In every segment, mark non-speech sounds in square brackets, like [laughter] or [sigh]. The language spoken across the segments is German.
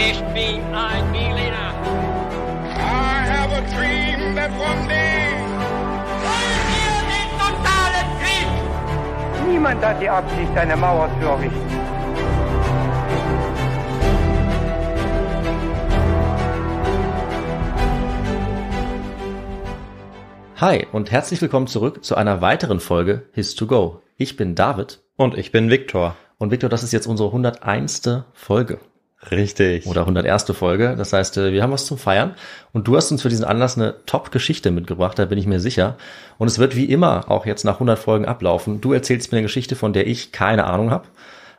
Ich bin ein Berliner. I have a dream that one day. Wollen wir den totalen Krieg? Niemand hat die Absicht, eine Mauer zu errichten. Hi und herzlich willkommen zurück zu einer weiteren Folge His to Go. Ich bin David Und ich bin Viktor. und Victor, das ist jetzt unsere 101. Folge Richtig. oder 101. Folge. Das heißt, äh, wir haben was zum Feiern und du hast uns für diesen Anlass eine Top-Geschichte mitgebracht, da bin ich mir sicher. Und es wird wie immer auch jetzt nach 100 Folgen ablaufen. Du erzählst mir eine Geschichte, von der ich keine Ahnung habe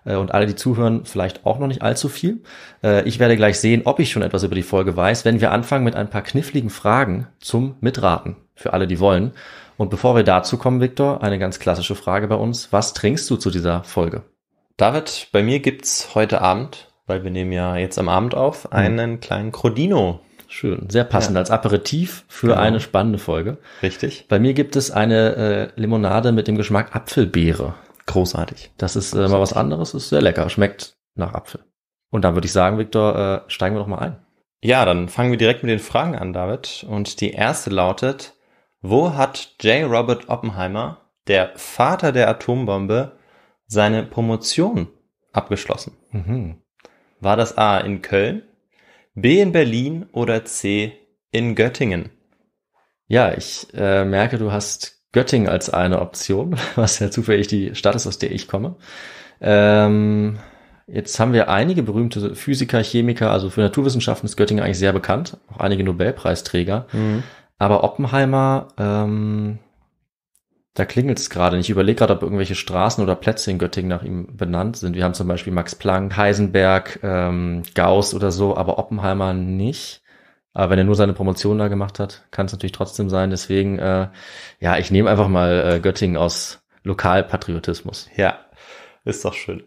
äh, und alle, die zuhören, vielleicht auch noch nicht allzu viel. Äh, Ich werde gleich sehen, ob ich schon etwas über die Folge weiß, wenn wir anfangen mit ein paar kniffligen Fragen zum Mitraten für alle, die wollen. Und bevor wir dazu kommen, Victor, eine ganz klassische Frage bei uns. Was trinkst du zu dieser Folge? David, bei mir gibt's heute Abend, weil wir nehmen ja jetzt am Abend auf, einen kleinen Crodino. Schön, sehr passend als Aperitif für Genau. eine spannende Folge. Richtig? Bei mir gibt es eine äh, Limonade mit dem Geschmack Apfelbeere. Großartig. Das ist äh, mal was anderes, ist sehr lecker, schmeckt nach Apfel. Und dann würde ich sagen, Victor, äh, steigen wir doch mal ein. Ja, dann fangen wir direkt mit den Fragen an, David. Und die erste lautet, wo hat J. Robert Oppenheimer, der Vater der Atombombe, seine Promotion abgeschlossen? Mhm. War das A in Köln, B in Berlin oder C in Göttingen? Ja, ich äh, merke, du hast Göttingen als eine Option, [laughs] was ja zufällig die Stadt ist, aus der ich komme. Ähm, jetzt haben wir einige berühmte Physiker, Chemiker, also für Naturwissenschaften ist Göttingen eigentlich sehr bekannt, auch einige Nobelpreisträger. Aber Oppenheimer, ähm, da klingelt es gerade nicht. Ich überlege gerade, ob irgendwelche Straßen oder Plätze in Göttingen nach ihm benannt sind. Wir haben zum Beispiel Max Planck, Heisenberg, ähm, Gauss oder so, aber Oppenheimer nicht. Aber wenn er nur seine Promotion da gemacht hat, kann es natürlich trotzdem sein. Deswegen, äh, ja, ich nehme einfach mal äh, Göttingen aus Lokalpatriotismus. Ja, ist doch schön.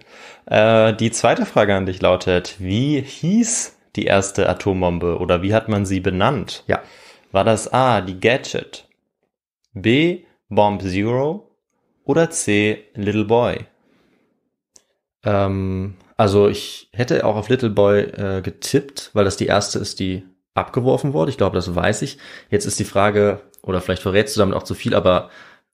Äh, die zweite Frage an dich lautet, wie hieß die erste Atombombe oder wie hat man sie benannt? Ja. War das A, die Gadget, B, Bomb Zero oder C, Little Boy? Ähm, also ich hätte auch auf Little Boy äh, getippt, weil das die erste ist, die abgeworfen wurde. Ich glaube, das weiß ich. Jetzt ist die Frage, oder vielleicht verrätst du damit auch zu viel, aber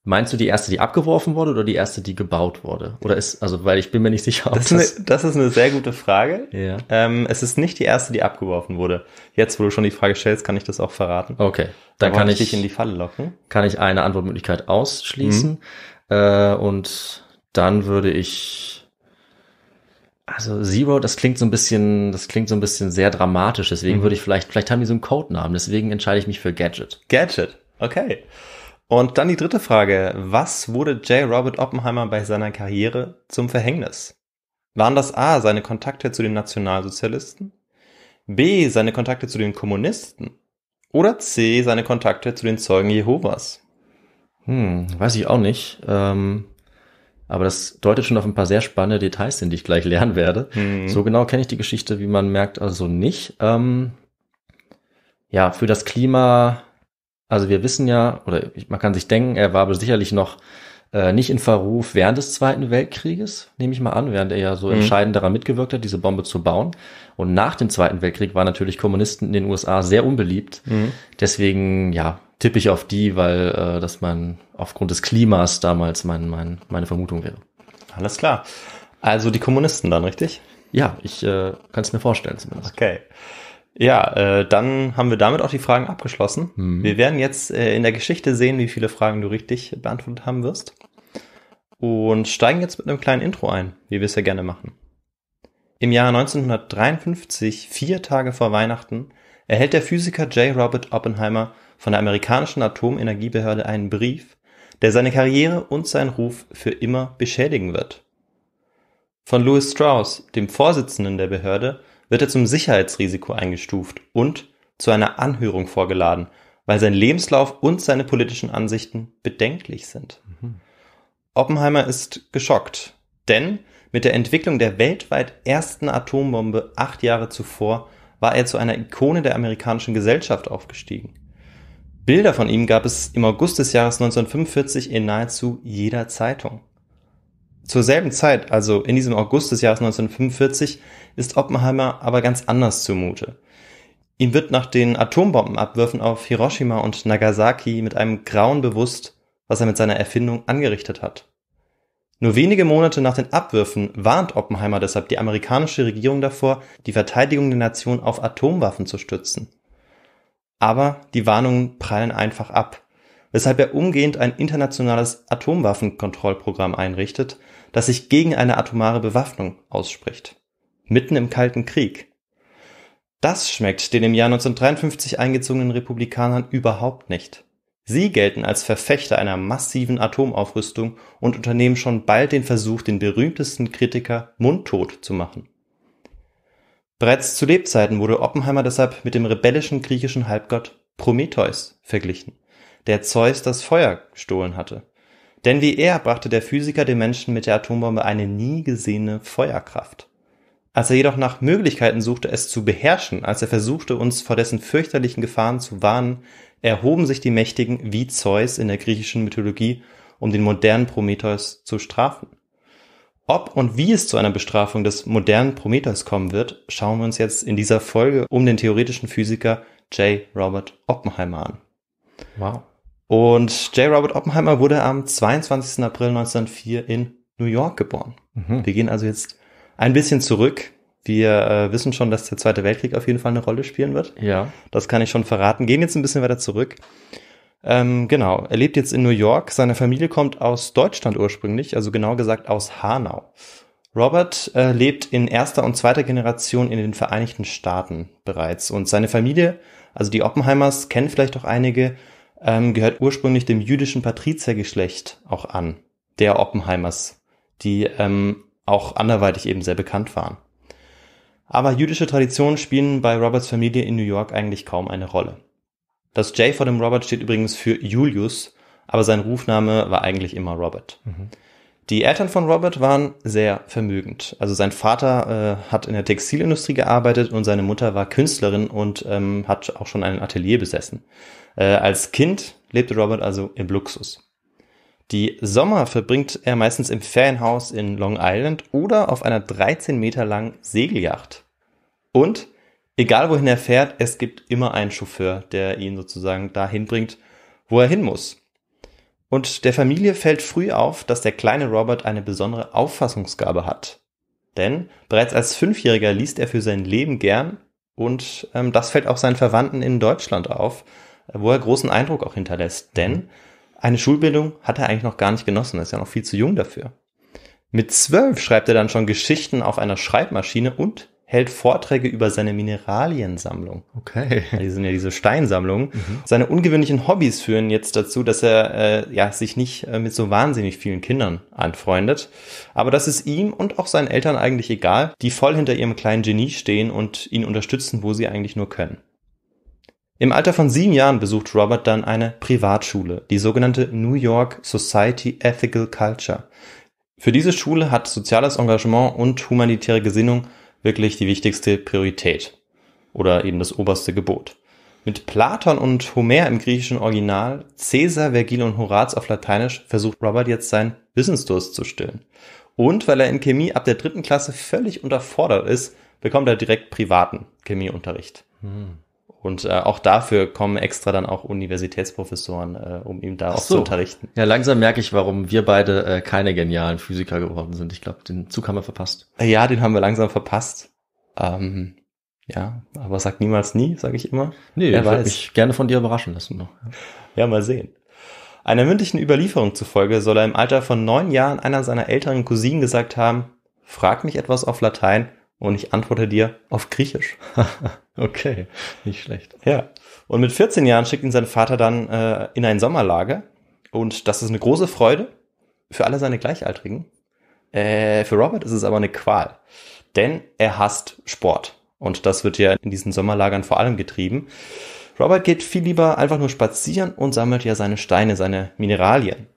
meinst du die erste, die abgeworfen wurde oder die erste, die gebaut wurde? Oder ist, also weil ich bin mir nicht sicher, ob Das ist eine, das ist eine sehr gute Frage. Ja. Ähm, es ist nicht die erste, die abgeworfen wurde. Jetzt, wo du schon die Frage stellst, kann ich das auch verraten. Okay, dann Da kann ich, dich in die Falle locken. kann ich eine Antwortmöglichkeit ausschließen. Äh, und dann würde ich, also Zero, das klingt so ein bisschen, das klingt so ein bisschen sehr dramatisch. Deswegen Mhm. würde ich vielleicht, vielleicht haben die so einen Codenamen. Deswegen entscheide ich mich für Gadget. Gadget. Okay. Und dann die dritte Frage. Was wurde J. Robert Oppenheimer bei seiner Karriere zum Verhängnis? Waren das A, seine Kontakte zu den Nationalsozialisten? B, seine Kontakte zu den Kommunisten? Oder C, seine Kontakte zu den Zeugen Jehovas? Hm, weiß ich auch nicht. Ähm, aber das deutet schon auf ein paar sehr spannende Details hin, die ich gleich lernen werde. Hm. So genau kenne ich die Geschichte, wie man merkt, also nicht. Ähm, ja, für das Klima, also wir wissen ja, oder man kann sich denken, er war aber sicherlich noch äh, nicht in Verruf während des Zweiten Weltkrieges, nehme ich mal an, während er ja so Mhm. entscheidend daran mitgewirkt hat, diese Bombe zu bauen. Und nach dem Zweiten Weltkrieg waren natürlich Kommunisten in den USA sehr unbeliebt. Mhm. Deswegen, ja, tippe ich auf die, weil äh, das mein, aufgrund des Klimas damals mein, mein, meine Vermutung wäre. Alles klar. Also die Kommunisten dann, richtig? Ja, ich äh, kann es mir vorstellen zumindest. Okay. Ja, äh, dann haben wir damit auch die Fragen abgeschlossen. Mhm. Wir werden jetzt äh, in der Geschichte sehen, wie viele Fragen du richtig beantwortet haben wirst. Und steigen jetzt mit einem kleinen Intro ein, wie wir es ja gerne machen. Im Jahr 1953, vier Tage vor Weihnachten, erhält der Physiker J. Robert Oppenheimer von der amerikanischen Atomenergiebehörde einen Brief, der seine Karriere und seinen Ruf für immer beschädigen wird. Von Louis Strauss, dem Vorsitzenden der Behörde, wird er zum Sicherheitsrisiko eingestuft und zu einer Anhörung vorgeladen, weil sein Lebenslauf und seine politischen Ansichten bedenklich sind. Oppenheimer ist geschockt, denn mit der Entwicklung der weltweit ersten Atombombe acht Jahre zuvor war er zu einer Ikone der amerikanischen Gesellschaft aufgestiegen. Bilder von ihm gab es im August des Jahres 1945 in nahezu jeder Zeitung. Zur selben Zeit, also in diesem August des Jahres 1945, ist Oppenheimer aber ganz anders zumute. Ihm wird nach den Atombombenabwürfen auf Hiroshima und Nagasaki mit einem Grauen bewusst, was er mit seiner Erfindung angerichtet hat. Nur wenige Monate nach den Abwürfen warnt Oppenheimer deshalb die amerikanische Regierung davor, die Verteidigung der Nation auf Atomwaffen zu stützen. Aber die Warnungen prallen einfach ab, weshalb er umgehend ein internationales Atomwaffenkontrollprogramm einrichtet, das sich gegen eine atomare Bewaffnung ausspricht. Mitten im Kalten Krieg. Das schmeckt den im Jahr 1953 eingezogenen Republikanern überhaupt nicht. Sie gelten als Verfechter einer massiven Atomaufrüstung und unternehmen schon bald den Versuch, den berühmtesten Kritiker mundtot zu machen. Bereits zu Lebzeiten wurde Oppenheimer deshalb mit dem rebellischen griechischen Halbgott Prometheus verglichen, der Zeus das Feuer gestohlen hatte. Denn wie er brachte der Physiker den Menschen mit der Atombombe eine nie gesehene Feuerkraft. Als er jedoch nach Möglichkeiten suchte, es zu beherrschen, als er versuchte, uns vor dessen fürchterlichen Gefahren zu warnen, erhoben sich die Mächtigen wie Zeus in der griechischen Mythologie, um den modernen Prometheus zu strafen. Ob und wie es zu einer Bestrafung des modernen Prometheus kommen wird, schauen wir uns jetzt in dieser Folge um den theoretischen Physiker J. Robert Oppenheimer an. Wow. Und J. Robert Oppenheimer wurde am 22. April 1904 in New York geboren. Mhm. Wir gehen also jetzt ein bisschen zurück. Wir äh, wissen schon, dass der Zweite Weltkrieg auf jeden Fall eine Rolle spielen wird. Ja. Das kann ich schon verraten. Gehen jetzt ein bisschen weiter zurück. Ähm, genau, er lebt jetzt in New York. Seine Familie kommt aus Deutschland ursprünglich, also genau gesagt aus Hanau. Robert äh, lebt in erster und zweiter Generation in den Vereinigten Staaten bereits. Und seine Familie, also die Oppenheimers, kennen vielleicht auch einige, ähm, gehört ursprünglich dem jüdischen Patriziergeschlecht auch an, der Oppenheimers, die ähm, auch anderweitig eben sehr bekannt waren. Aber jüdische Traditionen spielen bei Roberts Familie in New York eigentlich kaum eine Rolle. Das J vor dem Robert steht übrigens für Julius, aber sein Rufname war eigentlich immer Robert. Die Eltern von Robert waren sehr vermögend. Also sein Vater äh, hat in der Textilindustrie gearbeitet und seine Mutter war Künstlerin und ähm, hat auch schon ein Atelier besessen. Äh, als Kind lebte Robert also im Luxus. Die Sommer verbringt er meistens im Ferienhaus in Long Island oder auf einer 13 Meter langen Segelyacht. Und egal wohin er fährt, es gibt immer einen Chauffeur, der ihn sozusagen dahin bringt, wo er hin muss. Und der Familie fällt früh auf, dass der kleine Robert eine besondere Auffassungsgabe hat. Denn bereits als Fünfjähriger liest er für sein Leben gern und ähm, das fällt auch seinen Verwandten in Deutschland auf, wo er großen Eindruck auch hinterlässt. Denn eine Schulbildung hat er eigentlich noch gar nicht genossen, er ist ja noch viel zu jung dafür. Mit zwölf schreibt er dann schon Geschichten auf einer Schreibmaschine und hält Vorträge über seine Mineraliensammlung. Okay. Die sind ja diese Steinsammlungen. Seine ungewöhnlichen Hobbys führen jetzt dazu, dass er äh, ja, sich nicht äh, mit so wahnsinnig vielen Kindern anfreundet. Aber das ist ihm und auch seinen Eltern eigentlich egal, die voll hinter ihrem kleinen Genie stehen und ihn unterstützen, wo sie eigentlich nur können. Im Alter von sieben Jahren besucht Robert dann eine Privatschule, die sogenannte New York Society Ethical Culture. Für diese Schule hat soziales Engagement und humanitäre Gesinnung wirklich die wichtigste Priorität oder eben das oberste Gebot. Mit Platon und Homer im griechischen Original, Caesar, Vergil und Horaz auf Lateinisch versucht Robert jetzt seinen Wissensdurst zu stillen. Und weil er in Chemie ab der dritten Klasse völlig unterfordert ist, bekommt er direkt privaten Chemieunterricht. Und äh, auch dafür kommen extra dann auch Universitätsprofessoren, äh, um ihm da auch so. zu unterrichten. Ja, langsam merke ich, warum wir beide äh, keine genialen Physiker geworden sind. Ich glaube, den Zug haben wir verpasst. Ja, den haben wir langsam verpasst. Ähm, ja, aber sag niemals nie, sage ich immer. Nee, Wer ich würde mich gerne von dir überraschen lassen noch. Ja, mal sehen. Einer mündlichen Überlieferung zufolge soll er im Alter von neun Jahren einer seiner älteren Cousinen gesagt haben, frag mich etwas auf Latein und ich antworte dir auf Griechisch. [laughs] Okay, nicht schlecht. Ja. Und mit 14 Jahren schickt ihn sein Vater dann äh, in ein Sommerlager. Und das ist eine große Freude für alle seine Gleichaltrigen. Äh, für Robert ist es aber eine Qual. Denn er hasst Sport. Und das wird ja in diesen Sommerlagern vor allem getrieben. Robert geht viel lieber einfach nur spazieren und sammelt ja seine Steine, seine Mineralien.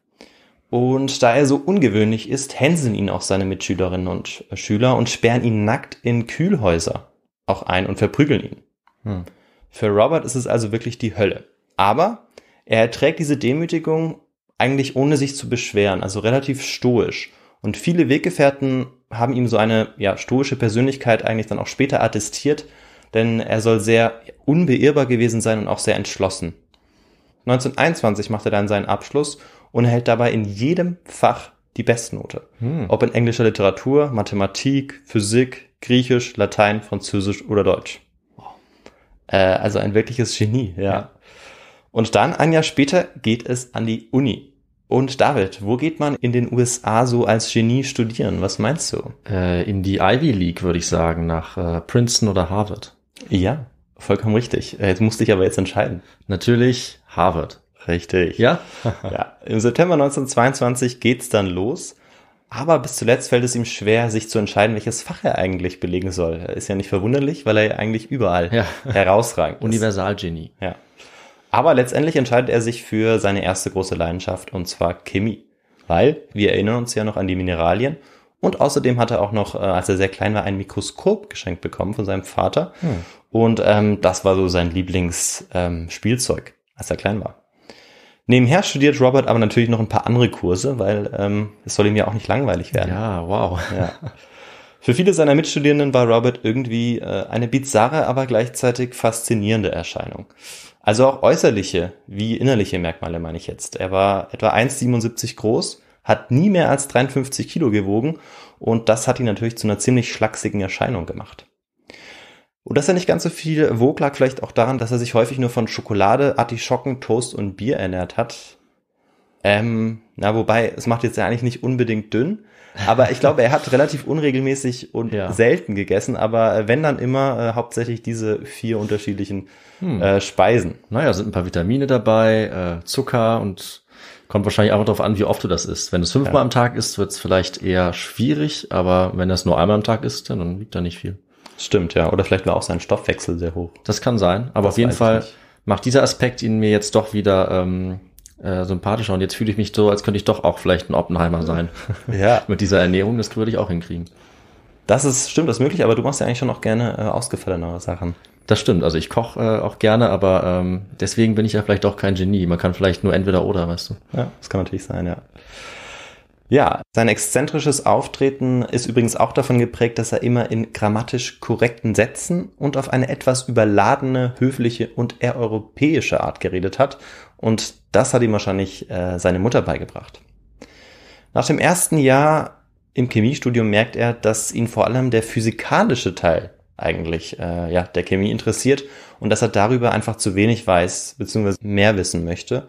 Und da er so ungewöhnlich ist, hänseln ihn auch seine Mitschülerinnen und äh, Schüler und sperren ihn nackt in Kühlhäuser auch ein und verprügeln ihn. Hm. Für Robert ist es also wirklich die Hölle. Aber er erträgt diese Demütigung eigentlich ohne sich zu beschweren, also relativ stoisch. Und viele Weggefährten haben ihm so eine ja, stoische Persönlichkeit eigentlich dann auch später attestiert, denn er soll sehr unbeirrbar gewesen sein und auch sehr entschlossen. 1921 macht er dann seinen Abschluss und erhält dabei in jedem Fach die Bestnote. Hm. Ob in englischer Literatur, Mathematik, Physik, Griechisch, Latein, Französisch oder Deutsch. Äh, also ein wirkliches Genie, ja. ja. Und dann, ein Jahr später, geht es an die Uni. Und David, wo geht man in den USA so als Genie studieren? Was meinst du? Äh, in die Ivy League, würde ich sagen, nach äh, Princeton oder Harvard. Ja, vollkommen richtig. Äh, jetzt musste ich aber jetzt entscheiden. Natürlich Harvard. Richtig. Ja? [laughs] ja. Im September 1922 geht's dann los. Aber bis zuletzt fällt es ihm schwer, sich zu entscheiden, welches Fach er eigentlich belegen soll. Ist ja nicht verwunderlich, weil er ja eigentlich überall ja. herausragend ist. Universalgenie. Ja. Aber letztendlich entscheidet er sich für seine erste große Leidenschaft und zwar Chemie. Weil, wir erinnern uns ja noch an die Mineralien und außerdem hat er auch noch, äh, als er sehr klein war, ein Mikroskop geschenkt bekommen von seinem Vater. Hm. Und ähm, das war so sein Lieblingsspielzeug, ähm, als er klein war. Nebenher studiert Robert aber natürlich noch ein paar andere Kurse, weil ähm, es soll ihm ja auch nicht langweilig werden. Ja, wow. Ja. Für viele seiner Mitstudierenden war Robert irgendwie äh, eine bizarre, aber gleichzeitig faszinierende Erscheinung. Also auch äußerliche wie innerliche Merkmale meine ich jetzt. Er war etwa 1,77 groß, hat nie mehr als 53 Kilo gewogen und das hat ihn natürlich zu einer ziemlich schlachsigen Erscheinung gemacht. Und dass er nicht ganz so viel wog, lag vielleicht auch daran, dass er sich häufig nur von Schokolade, Artischocken, Toast und Bier ernährt hat. Ähm, na, wobei, es macht jetzt ja eigentlich nicht unbedingt dünn, aber ich glaube, er hat [laughs] relativ unregelmäßig und ja. selten gegessen, aber wenn dann immer äh, hauptsächlich diese vier unterschiedlichen hm. äh, Speisen. Naja, sind ein paar Vitamine dabei, äh, Zucker und kommt wahrscheinlich auch darauf an, wie oft du das isst. Wenn du es fünfmal ja. am Tag isst, wird es vielleicht eher schwierig, aber wenn das nur einmal am Tag isst, dann wiegt da nicht viel. Stimmt, ja. Oder vielleicht war auch sein Stoffwechsel sehr hoch. Das kann sein, aber das auf jeden Fall macht dieser Aspekt ihn mir jetzt doch wieder ähm, äh, sympathischer und jetzt fühle ich mich so, als könnte ich doch auch vielleicht ein Oppenheimer sein. [laughs] Ja. Mit dieser Ernährung, das würde ich auch hinkriegen. Das ist, stimmt, das ist möglich, aber du machst ja eigentlich schon auch gerne äh, ausgefallenere Sachen. Das stimmt, also ich koche äh, auch gerne, aber ähm, deswegen bin ich ja vielleicht auch kein Genie. Man kann vielleicht nur entweder oder, weißt du. Ja, das kann natürlich sein, ja. Ja, sein exzentrisches Auftreten ist übrigens auch davon geprägt, dass er immer in grammatisch korrekten Sätzen und auf eine etwas überladene, höfliche und eher europäische Art geredet hat. Und das hat ihm wahrscheinlich äh, seine Mutter beigebracht. Nach dem ersten Jahr im Chemiestudium merkt er, dass ihn vor allem der physikalische Teil eigentlich äh, ja, der Chemie interessiert und dass er darüber einfach zu wenig weiß bzw. mehr wissen möchte.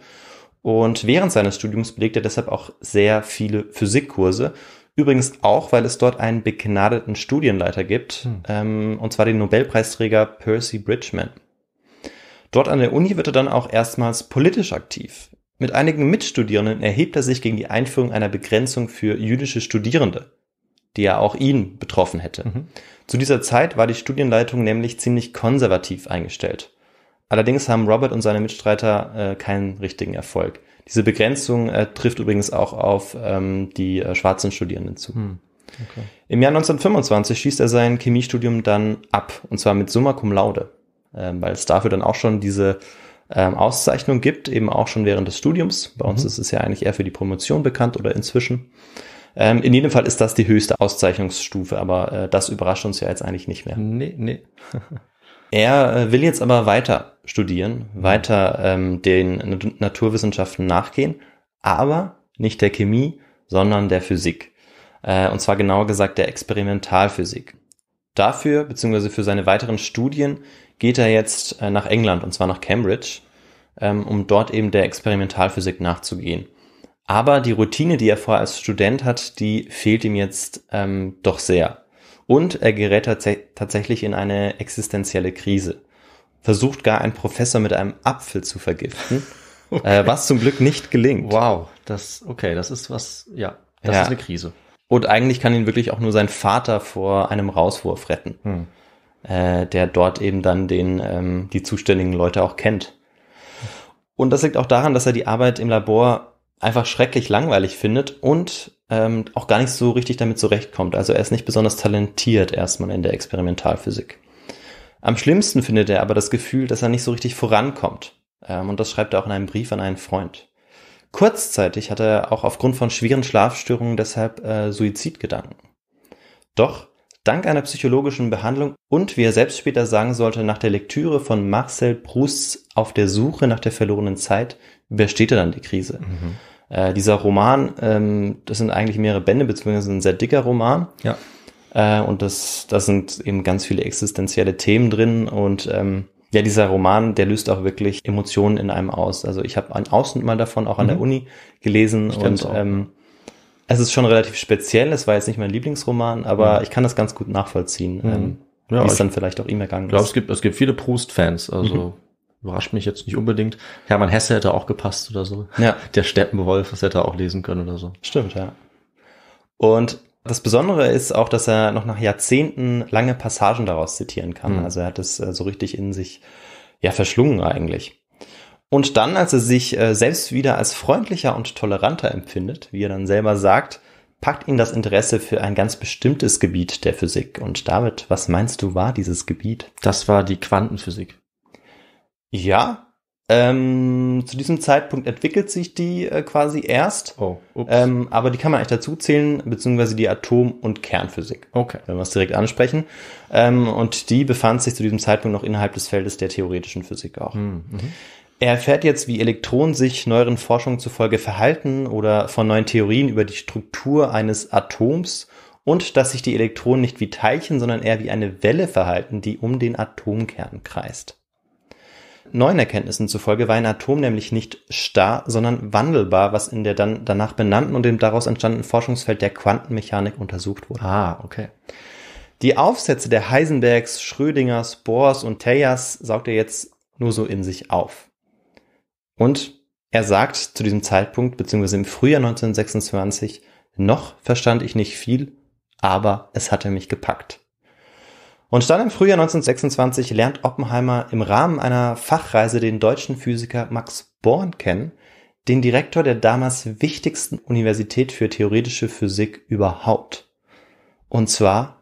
Und während seines Studiums belegt er deshalb auch sehr viele Physikkurse. Übrigens auch, weil es dort einen begnadeten Studienleiter gibt, hm. ähm, und zwar den Nobelpreisträger Percy Bridgman. Dort an der Uni wird er dann auch erstmals politisch aktiv. Mit einigen Mitstudierenden erhebt er sich gegen die Einführung einer Begrenzung für jüdische Studierende, die ja auch ihn betroffen hätte. Mhm. Zu dieser Zeit war die Studienleitung nämlich ziemlich konservativ eingestellt. Allerdings haben Robert und seine Mitstreiter äh, keinen richtigen Erfolg. Diese Begrenzung äh, trifft übrigens auch auf ähm, die äh, schwarzen Studierenden zu. Hm. Okay. Im Jahr 1925 schließt er sein Chemiestudium dann ab, und zwar mit Summa Cum Laude, ähm, weil es dafür dann auch schon diese ähm, Auszeichnung gibt, eben auch schon während des Studiums. Bei uns mhm. ist es ja eigentlich eher für die Promotion bekannt oder inzwischen. Ähm, in jedem Fall ist das die höchste Auszeichnungsstufe, aber äh, das überrascht uns ja jetzt eigentlich nicht mehr. Nee, nee. [laughs] er äh, will jetzt aber weiter studieren, weiter ähm, den Naturwissenschaften nachgehen, aber nicht der Chemie, sondern der Physik. Äh, und zwar genauer gesagt der Experimentalphysik. Dafür, beziehungsweise für seine weiteren Studien, geht er jetzt äh, nach England, und zwar nach Cambridge, ähm, um dort eben der Experimentalphysik nachzugehen. Aber die Routine, die er vorher als Student hat, die fehlt ihm jetzt ähm, doch sehr. Und er gerät tats tatsächlich in eine existenzielle Krise. Versucht gar ein Professor mit einem Apfel zu vergiften, [laughs] okay. äh, was zum Glück nicht gelingt. Wow, das, okay, das ist was, ja, das ja. ist eine Krise. Und eigentlich kann ihn wirklich auch nur sein Vater vor einem Rauswurf retten, hm. äh, der dort eben dann den, ähm, die zuständigen Leute auch kennt. Und das liegt auch daran, dass er die Arbeit im Labor einfach schrecklich langweilig findet und ähm, auch gar nicht so richtig damit zurechtkommt. Also er ist nicht besonders talentiert erstmal in der Experimentalphysik. Am schlimmsten findet er aber das Gefühl, dass er nicht so richtig vorankommt. Ähm, und das schreibt er auch in einem Brief an einen Freund. Kurzzeitig hatte er auch aufgrund von schweren Schlafstörungen deshalb äh, Suizidgedanken. Doch dank einer psychologischen Behandlung und, wie er selbst später sagen sollte, nach der Lektüre von Marcel Prousts Auf der Suche nach der verlorenen Zeit, übersteht er dann die Krise. Mhm. Äh, dieser Roman, ähm, das sind eigentlich mehrere Bände, beziehungsweise ein sehr dicker Roman. Ja. Äh, und das, das sind eben ganz viele existenzielle Themen drin und ähm, ja, dieser Roman, der löst auch wirklich Emotionen in einem aus. Also ich habe einen Ausschnitt mal davon auch an der Mhm. Uni gelesen und auch. ähm, es ist schon relativ speziell. Es war jetzt nicht mein Lieblingsroman, aber Mhm. ich kann das ganz gut nachvollziehen, Mhm. ähm, Ja, wie es dann vielleicht auch ihm ergangen Ich glaube, ist. es gibt, es gibt viele Proust-Fans, also überrascht mich jetzt nicht unbedingt. Hermann Hesse hätte auch gepasst oder so. Ja, Der Steppenwolf, das hätte er auch lesen können oder so. stimmt, ja. Und das Besondere ist auch, dass er noch nach Jahrzehnten lange Passagen daraus zitieren kann. Mhm. Also er hat es äh, so richtig in sich ja verschlungen eigentlich. Und dann, als er sich äh, selbst wieder als freundlicher und toleranter empfindet, wie er dann selber sagt, packt ihn das Interesse für ein ganz bestimmtes Gebiet der Physik. Und David, was meinst du, war dieses Gebiet? Das war die Quantenphysik. Ja, ähm, zu diesem Zeitpunkt entwickelt sich die äh, quasi erst, Oh, ups. ähm, aber die kann man eigentlich dazu zählen, beziehungsweise die Atom- und Kernphysik. okay. wenn wir es direkt ansprechen. Ähm, und die befand sich zu diesem Zeitpunkt noch innerhalb des Feldes der theoretischen Physik auch. Hm, mhm. Er erfährt jetzt, wie Elektronen sich neueren Forschungen zufolge verhalten oder von neuen Theorien über die Struktur eines Atoms und dass sich die Elektronen nicht wie Teilchen, sondern eher wie eine Welle verhalten, die um den Atomkern kreist. Neuen Erkenntnissen zufolge war ein Atom nämlich nicht starr, sondern wandelbar, was in der dann danach benannten und dem daraus entstandenen Forschungsfeld der Quantenmechanik untersucht wurde. Ah, okay. Die Aufsätze der Heisenbergs, Schrödingers, Bohrs und Teyers saugt er jetzt nur so in sich auf. Und er sagt zu diesem Zeitpunkt, beziehungsweise im Frühjahr 1926, noch verstand ich nicht viel, aber es hatte mich gepackt. Und dann im Frühjahr 1926 lernt Oppenheimer im Rahmen einer Fachreise den deutschen Physiker Max Born kennen, den Direktor der damals wichtigsten Universität für theoretische Physik überhaupt. Und zwar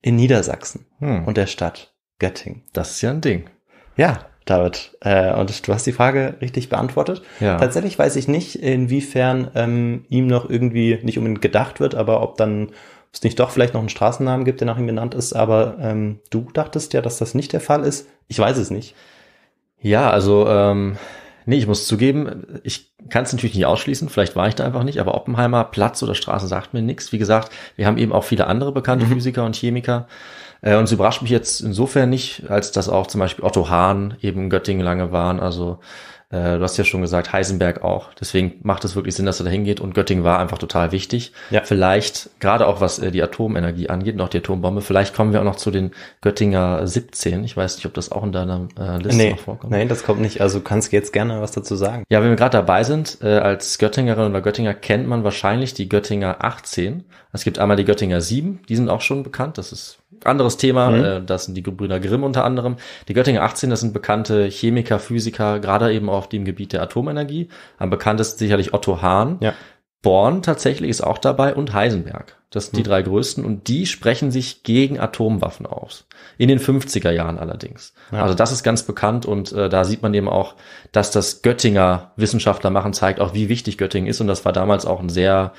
in Niedersachsen Hm. und der Stadt Göttingen. das ist ja ein Ding. Ja, David. Äh, und du hast die Frage richtig beantwortet. Ja. Tatsächlich weiß ich nicht, inwiefern ähm, ihm noch irgendwie nicht unbedingt gedacht wird, aber ob dann es nicht doch vielleicht noch einen Straßennamen gibt, der nach ihm benannt ist. Aber ähm, du dachtest ja, dass das nicht der Fall ist. Ich weiß es nicht. Ja, also, ähm, nee, ich muss zugeben, ich kann es natürlich nicht ausschließen, vielleicht war ich da einfach nicht, aber Oppenheimer, Platz oder Straße sagt mir nichts. Wie gesagt, wir haben eben auch viele andere bekannte Physiker und Chemiker. Äh, und es überrascht mich jetzt insofern nicht, als dass auch zum Beispiel Otto Hahn eben in Göttingen lange waren. Also äh, du hast ja schon gesagt, Heisenberg auch. Deswegen macht es wirklich Sinn, dass er da hingeht. Und Göttingen war einfach total wichtig. Ja. Vielleicht, gerade auch was äh, die Atomenergie angeht, auch die Atombombe, vielleicht kommen wir auch noch zu den Göttinger 17. Ich weiß nicht, ob das auch in deiner äh, Liste Nee, noch vorkommt. nee, das kommt nicht. Also du kannst jetzt gerne was dazu sagen. Ja, wenn wir gerade dabei sind, äh, als Göttingerin oder Göttinger kennt man wahrscheinlich die Göttinger 18. Es gibt einmal die Göttinger 7, die sind auch schon bekannt. Das ist anderes Thema. Mhm. Äh, das sind die Gebrüder Grimm unter anderem. Die Göttinger 18, das sind bekannte Chemiker, Physiker, gerade eben auf dem Gebiet der Atomenergie. Am bekanntesten sicherlich Otto Hahn. Ja. Born tatsächlich ist auch dabei und Heisenberg. Das sind die Mhm. drei größten und die sprechen sich gegen Atomwaffen aus. In den 50er Jahren allerdings. Ja. Also das ist ganz bekannt und äh, da sieht man eben auch, dass das Göttinger Wissenschaftler machen zeigt auch, wie wichtig Göttingen ist und das war damals auch ein sehr,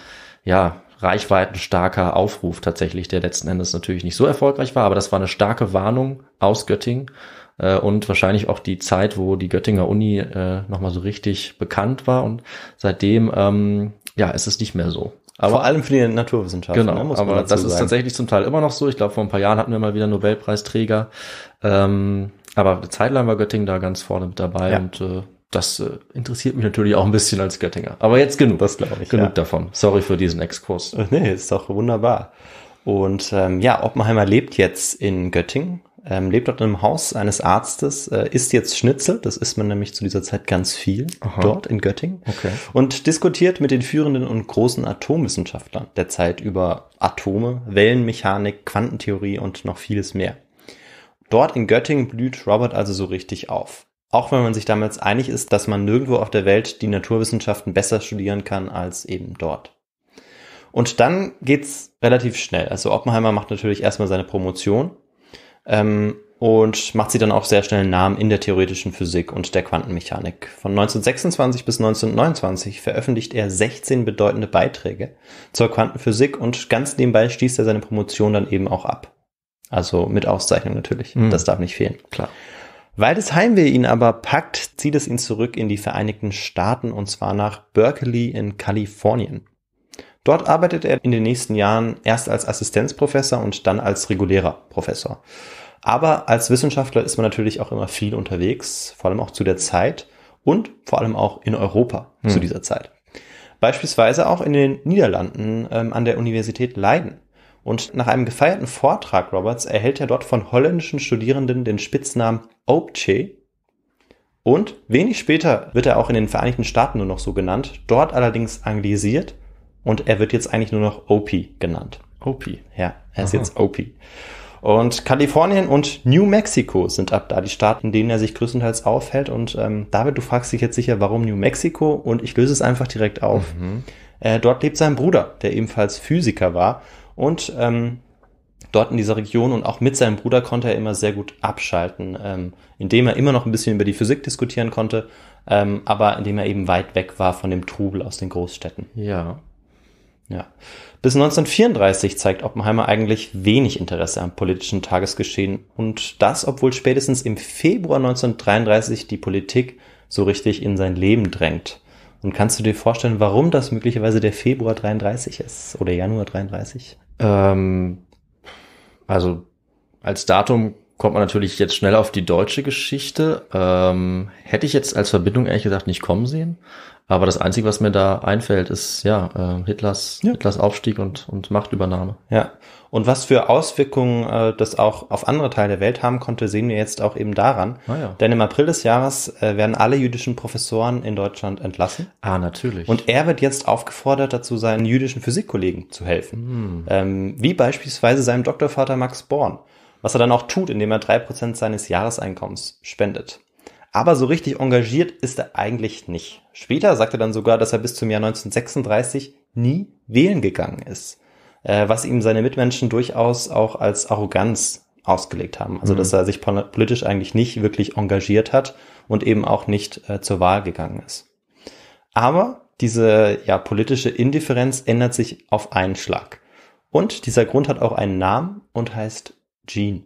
ja, reichweitenstarker Aufruf tatsächlich, der letzten Endes natürlich nicht so erfolgreich war, aber das war eine starke Warnung aus Göttingen äh, und wahrscheinlich auch die Zeit, wo die Göttinger Uni äh, nochmal so richtig bekannt war und seitdem, ähm, ja, ist es nicht mehr so. Aber Vor allem für die Naturwissenschaften. Genau, ne, aber das ist sagen. tatsächlich zum Teil immer noch so. Ich glaube, vor ein paar Jahren hatten wir mal wieder Nobelpreisträger. Ähm, aber eine Zeit lang war Göttingen da ganz vorne mit dabei Ja. und äh, das äh, interessiert mich natürlich auch ein bisschen als Göttinger. Aber jetzt genug. Das glaube ich, Genug ja. davon. Sorry für diesen Exkurs. Nee, ist doch wunderbar. Und ähm, ja, Oppenheimer lebt jetzt in Göttingen, ähm, lebt dort im Haus eines Arztes, äh, isst jetzt Schnitzel, das isst man nämlich zu dieser Zeit ganz viel Aha. dort in Göttingen. Okay. Und diskutiert mit den führenden und großen Atomwissenschaftlern der Zeit über Atome, Wellenmechanik, Quantentheorie und noch vieles mehr. Dort in Göttingen blüht Robert also so richtig auf. Auch wenn man sich damals einig ist, dass man nirgendwo auf der Welt die Naturwissenschaften besser studieren kann als eben dort. Und dann geht's relativ schnell. Also Oppenheimer macht natürlich erstmal seine Promotion. Ähm, und macht sie dann auch sehr schnell einen Namen in der theoretischen Physik und der Quantenmechanik. Von 1926 bis 1929 veröffentlicht er 16 bedeutende Beiträge zur Quantenphysik und ganz nebenbei schließt er seine Promotion dann eben auch ab. Also mit Auszeichnung natürlich. Mhm. Das darf nicht fehlen. Klar. Weil das Heimweh ihn aber packt, zieht es ihn zurück in die Vereinigten Staaten und zwar nach Berkeley in Kalifornien. Dort arbeitet er in den nächsten Jahren erst als Assistenzprofessor und dann als regulärer Professor. Aber als Wissenschaftler ist man natürlich auch immer viel unterwegs, vor allem auch zu der Zeit und vor allem auch in Europa Hm. zu dieser Zeit. Beispielsweise auch in den Niederlanden ähm, an der Universität Leiden. Und nach einem gefeierten Vortrag Roberts erhält er dort von holländischen Studierenden den Spitznamen Oapche. Und wenig später wird er auch in den Vereinigten Staaten nur noch so genannt, dort allerdings anglisiert und er wird jetzt eigentlich nur noch Opie genannt. OP. Ja, er ist Aha. jetzt Opie. Und Kalifornien und New Mexico sind ab da die Staaten, in denen er sich größtenteils aufhält. Und ähm, David, du fragst dich jetzt sicher, warum New Mexico? Und ich löse es einfach direkt auf. Mhm. Äh, dort lebt sein Bruder, der ebenfalls Physiker war. Und ähm, dort in dieser Region und auch mit seinem Bruder konnte er immer sehr gut abschalten, ähm, indem er immer noch ein bisschen über die Physik diskutieren konnte, ähm, aber indem er eben weit weg war von dem Trubel aus den Großstädten. Ja. Ja. Bis 1934 zeigt Oppenheimer eigentlich wenig Interesse am politischen Tagesgeschehen und das, obwohl spätestens im Februar 1933 die Politik so richtig in sein Leben drängt. Und kannst du dir vorstellen, warum das möglicherweise der Februar 33 ist oder Januar 33? Ähm, also als Datum kommt man natürlich jetzt schnell auf die deutsche Geschichte. Ähm, hätte ich jetzt als Verbindung ehrlich gesagt nicht kommen sehen. Aber das Einzige, was mir da einfällt, ist ja äh, Hitlers, Ja. Hitlers Aufstieg und, und Machtübernahme. Ja. Und was für Auswirkungen äh, das auch auf andere Teile der Welt haben konnte, sehen wir jetzt auch eben daran. Ah ja. Denn im April des Jahres äh, werden alle jüdischen Professoren in Deutschland entlassen. Ah, natürlich. Und er wird jetzt aufgefordert dazu, seinen jüdischen Physikkollegen zu helfen. Hm. Ähm, wie beispielsweise seinem Doktorvater Max Born. Was er dann auch tut, indem er drei Prozent seines Jahreseinkommens spendet. Aber so richtig engagiert ist er eigentlich nicht. Später sagt er dann sogar, dass er bis zum Jahr 1936 nie wählen gegangen ist. Äh, was ihm seine Mitmenschen durchaus auch als Arroganz ausgelegt haben. Also, Mhm. dass er sich pol- politisch eigentlich nicht wirklich engagiert hat und eben auch nicht äh, zur Wahl gegangen ist. Aber diese ja, politische Indifferenz ändert sich auf einen Schlag. Und dieser Grund hat auch einen Namen und heißt Jean.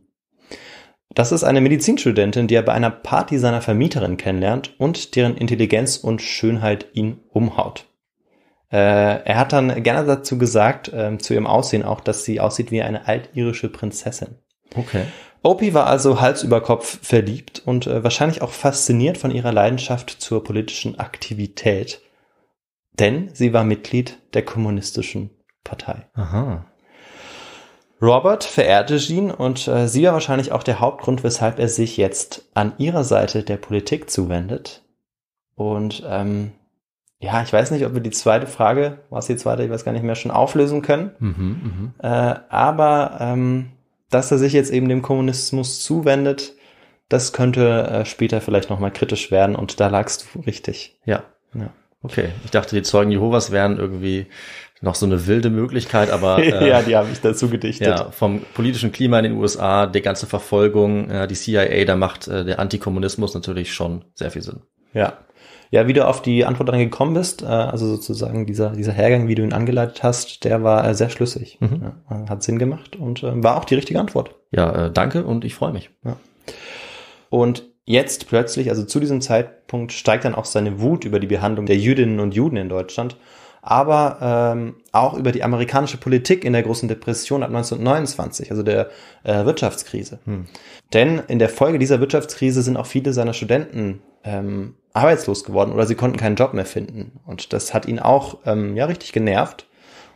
Das ist eine Medizinstudentin, die er bei einer Party seiner Vermieterin kennenlernt und deren Intelligenz und Schönheit ihn umhaut. Äh, er hat dann gerne dazu gesagt, ähm, zu ihrem Aussehen auch, dass sie aussieht wie eine altirische Prinzessin. okay. Opie war also Hals über Kopf verliebt und äh, wahrscheinlich auch fasziniert von ihrer Leidenschaft zur politischen Aktivität. Denn sie war Mitglied der kommunistischen Partei. Aha. Robert verehrte Jean und äh, sie war wahrscheinlich auch der Hauptgrund, weshalb er sich jetzt an ihrer Seite der Politik zuwendet. Und ähm, ja, ich weiß nicht, ob wir die zweite Frage, was die zweite, ich weiß gar nicht mehr, schon auflösen können. Mhm, mhm. Äh, aber ähm, dass er sich jetzt eben dem Kommunismus zuwendet, das könnte äh, später vielleicht nochmal kritisch werden und da lagst du richtig. Ja. Ja. Okay. Ich dachte, die Zeugen Jehovas wären irgendwie noch so eine wilde Möglichkeit, aber [laughs] äh, ja, die habe ich dazu gedichtet. Ja, vom politischen Klima in den USA, die ganze Verfolgung, äh, die CIA, da macht äh, der Antikommunismus natürlich schon sehr viel Sinn. Ja. Ja, wie du auf die Antwort dann gekommen bist, äh, also sozusagen dieser, dieser Hergang, wie du ihn angeleitet hast, der war äh, sehr schlüssig. Mhm. Ja, hat Sinn gemacht und äh, war auch die richtige Antwort. Ja, äh, danke und ich freue mich. Und jetzt plötzlich, also zu diesem Zeitpunkt, steigt dann auch seine Wut über die Behandlung der Jüdinnen und Juden in Deutschland, aber ähm, auch über die amerikanische Politik in der großen Depression ab 1929, also der äh, Wirtschaftskrise. Hm. Denn in der Folge dieser Wirtschaftskrise sind auch viele seiner Studenten ähm, arbeitslos geworden oder sie konnten keinen Job mehr finden. Und das hat ihn auch ähm, ja richtig genervt.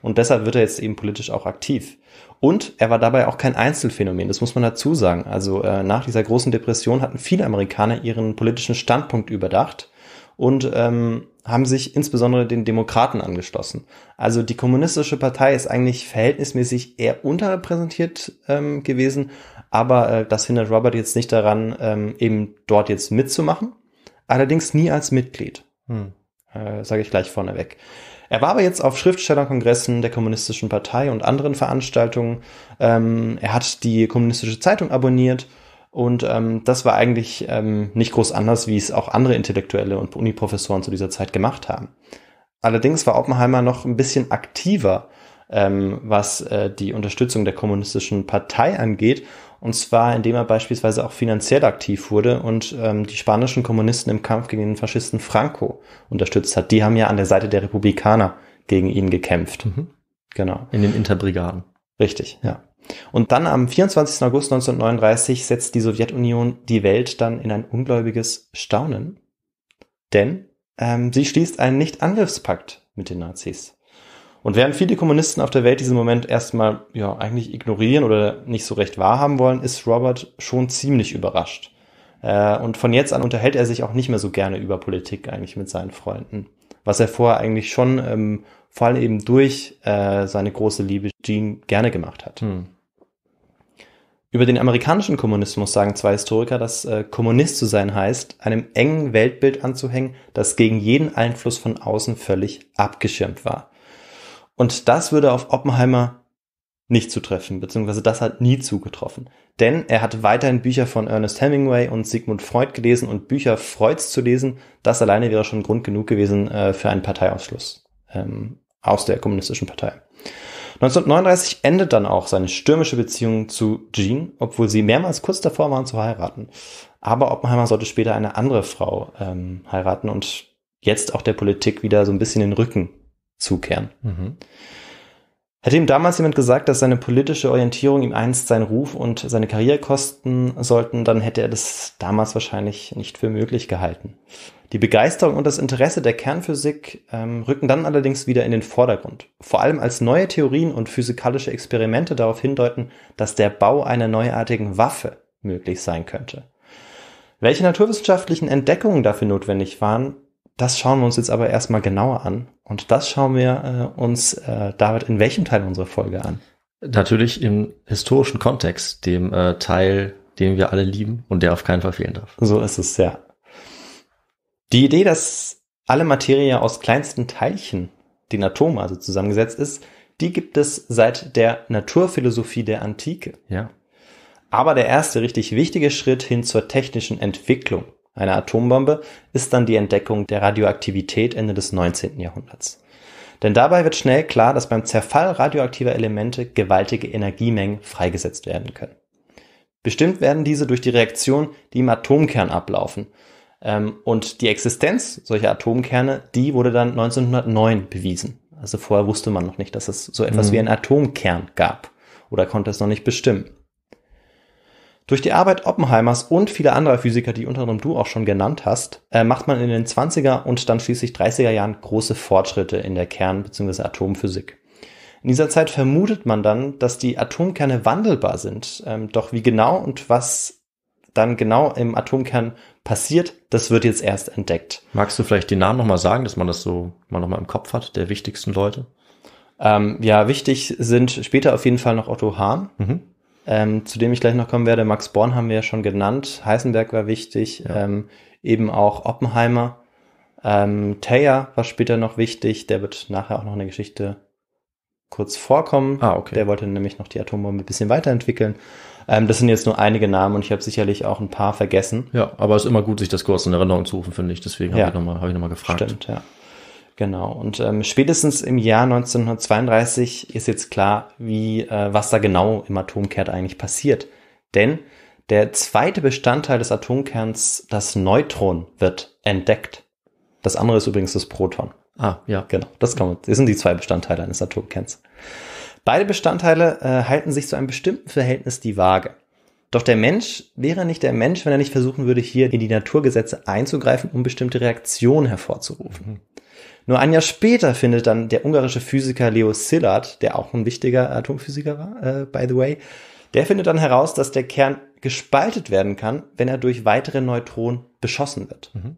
Und deshalb wird er jetzt eben politisch auch aktiv. Und er war dabei auch kein Einzelfenomen, das muss man dazu sagen. Also äh, nach dieser großen Depression hatten viele Amerikaner ihren politischen Standpunkt überdacht und ähm, haben sich insbesondere den Demokraten angeschlossen. Also die kommunistische Partei ist eigentlich verhältnismäßig eher unterrepräsentiert ähm, gewesen, aber äh, das hindert Robert jetzt nicht daran, ähm, eben dort jetzt mitzumachen. Allerdings nie als Mitglied, Hm. äh, sage ich gleich vorneweg. Er war aber jetzt auf Schriftstellerkongressen der Kommunistischen Partei und anderen Veranstaltungen. Ähm, er hat die Kommunistische Zeitung abonniert Und ähm, das war eigentlich ähm, nicht groß anders, wie es auch andere Intellektuelle und Uniprofessoren zu dieser Zeit gemacht haben. Allerdings war Oppenheimer noch ein bisschen aktiver, ähm, was äh, die Unterstützung der kommunistischen Partei angeht. Und zwar, indem er beispielsweise auch finanziell aktiv wurde und ähm, die spanischen Kommunisten im Kampf gegen den Faschisten Franco unterstützt hat. Die haben ja an der Seite der Republikaner gegen ihn gekämpft. Mhm. Genau. In den Interbrigaden. Richtig, ja. Und dann am 24. August 1939 setzt die Sowjetunion die Welt dann in ein ungläubiges Staunen, denn ähm, sie schließt einen Nicht-Angriffspakt mit den Nazis. Und während viele Kommunisten auf der Welt diesen Moment erstmal ja eigentlich ignorieren oder nicht so recht wahrhaben wollen, ist Robert schon ziemlich überrascht. Äh, und von jetzt an unterhält er sich auch nicht mehr so gerne über Politik eigentlich mit seinen Freunden. Was er vorher eigentlich schon ähm, vor allem eben durch äh, seine große Liebe Jean gerne gemacht hat. Hm. Über den amerikanischen Kommunismus sagen zwei Historiker, dass äh, Kommunist zu sein heißt, einem engen Weltbild anzuhängen, das gegen jeden Einfluss von außen völlig abgeschirmt war. Und das würde auf Oppenheimer nicht zutreffen, beziehungsweise das hat nie zugetroffen. Denn er hat weiterhin Bücher von Ernest Hemingway und Sigmund Freud gelesen und Bücher Freuds zu lesen, das alleine wäre schon Grund genug gewesen äh, für einen Parteiausschluss ähm, aus der kommunistischen Partei. 1939 endet dann auch seine stürmische Beziehung zu Jean, obwohl sie mehrmals kurz davor waren zu heiraten. Aber Oppenheimer sollte später eine andere Frau ähm, heiraten und jetzt auch der Politik wieder so ein bisschen den Rücken zukehren. Mhm. Hätte ihm damals jemand gesagt, dass seine politische Orientierung ihm einst seinen Ruf und seine Karriere kosten sollten, dann hätte er das damals wahrscheinlich nicht für möglich gehalten. Die Begeisterung und das Interesse der Kernphysik ähm, rücken dann allerdings wieder in den Vordergrund. Vor allem als neue Theorien und physikalische Experimente darauf hindeuten, dass der Bau einer neuartigen Waffe möglich sein könnte. Welche naturwissenschaftlichen Entdeckungen dafür notwendig waren, das schauen wir uns jetzt aber erstmal genauer an. Und das schauen wir äh, uns, äh, David, in welchem Teil unserer Folge an? Natürlich im historischen Kontext, dem äh, Teil, den wir alle lieben und der auf keinen Fall fehlen darf. So ist es, ja. Die Idee, dass alle Materie aus kleinsten Teilchen, den Atomen also zusammengesetzt ist, die gibt es seit der Naturphilosophie der Antike. Ja. Aber der erste richtig wichtige Schritt hin zur technischen Entwicklung einer Atombombe ist dann die Entdeckung der Radioaktivität Ende des 19. Jahrhunderts. Denn dabei wird schnell klar, dass beim Zerfall radioaktiver Elemente gewaltige Energiemengen freigesetzt werden können. Bestimmt werden diese durch die Reaktion, die im Atomkern ablaufen. Ähm, und die Existenz solcher Atomkerne, die wurde dann 1909 bewiesen. Also vorher wusste man noch nicht, dass es so etwas Mhm. wie einen Atomkern gab oder konnte es noch nicht bestimmen. Durch die Arbeit Oppenheimers und vieler anderer Physiker, die unter anderem du auch schon genannt hast, äh, macht man in den 20er und dann schließlich 30er Jahren große Fortschritte in der Kern- bzw. Atomphysik. In dieser Zeit vermutet man dann, dass die Atomkerne wandelbar sind. Ähm, doch wie genau und was dann genau im Atomkern passiert, das wird jetzt erst entdeckt. Magst du vielleicht die Namen nochmal sagen, dass man das so mal nochmal im Kopf hat, der wichtigsten Leute? Ähm, ja, wichtig sind später auf jeden Fall noch Otto Hahn, Mhm. Ähm, zu dem ich gleich noch kommen werde. Max Born haben wir ja schon genannt. Heisenberg war wichtig. Ja. Ähm, eben auch Oppenheimer. Ähm, Thayer war später noch wichtig. Der wird nachher auch noch eine Geschichte kurz vorkommen. Ah, okay. Der wollte nämlich noch die Atombombe ein bisschen weiterentwickeln. Ähm, das sind jetzt nur einige Namen und ich habe sicherlich auch ein paar vergessen. Ja, aber es ist immer gut, sich das kurz in Erinnerung zu rufen, finde ich. Deswegen Ja. habe ich nochmal hab ich noch mal gefragt. Stimmt, ja. Genau. Und ähm, spätestens im Jahr 1932 ist jetzt klar, wie äh, was da genau im Atomkern eigentlich passiert. Denn der zweite Bestandteil des Atomkerns, das Neutron, wird entdeckt. Das andere ist übrigens das Proton. Ah, ja. Genau, das, kann man, das sind die zwei Bestandteile eines Atomkerns. Beide Bestandteile äh, halten sich zu einem bestimmten Verhältnis die Waage. Doch der Mensch wäre nicht der Mensch, wenn er nicht versuchen würde, hier in die Naturgesetze einzugreifen, um bestimmte Reaktionen hervorzurufen. Nur ein Jahr später findet dann der ungarische Physiker Leo Szilard, der auch ein wichtiger Atomphysiker war, äh, by the way, der findet dann heraus, dass der Kern gespaltet werden kann, wenn er durch weitere Neutronen beschossen wird. Mhm.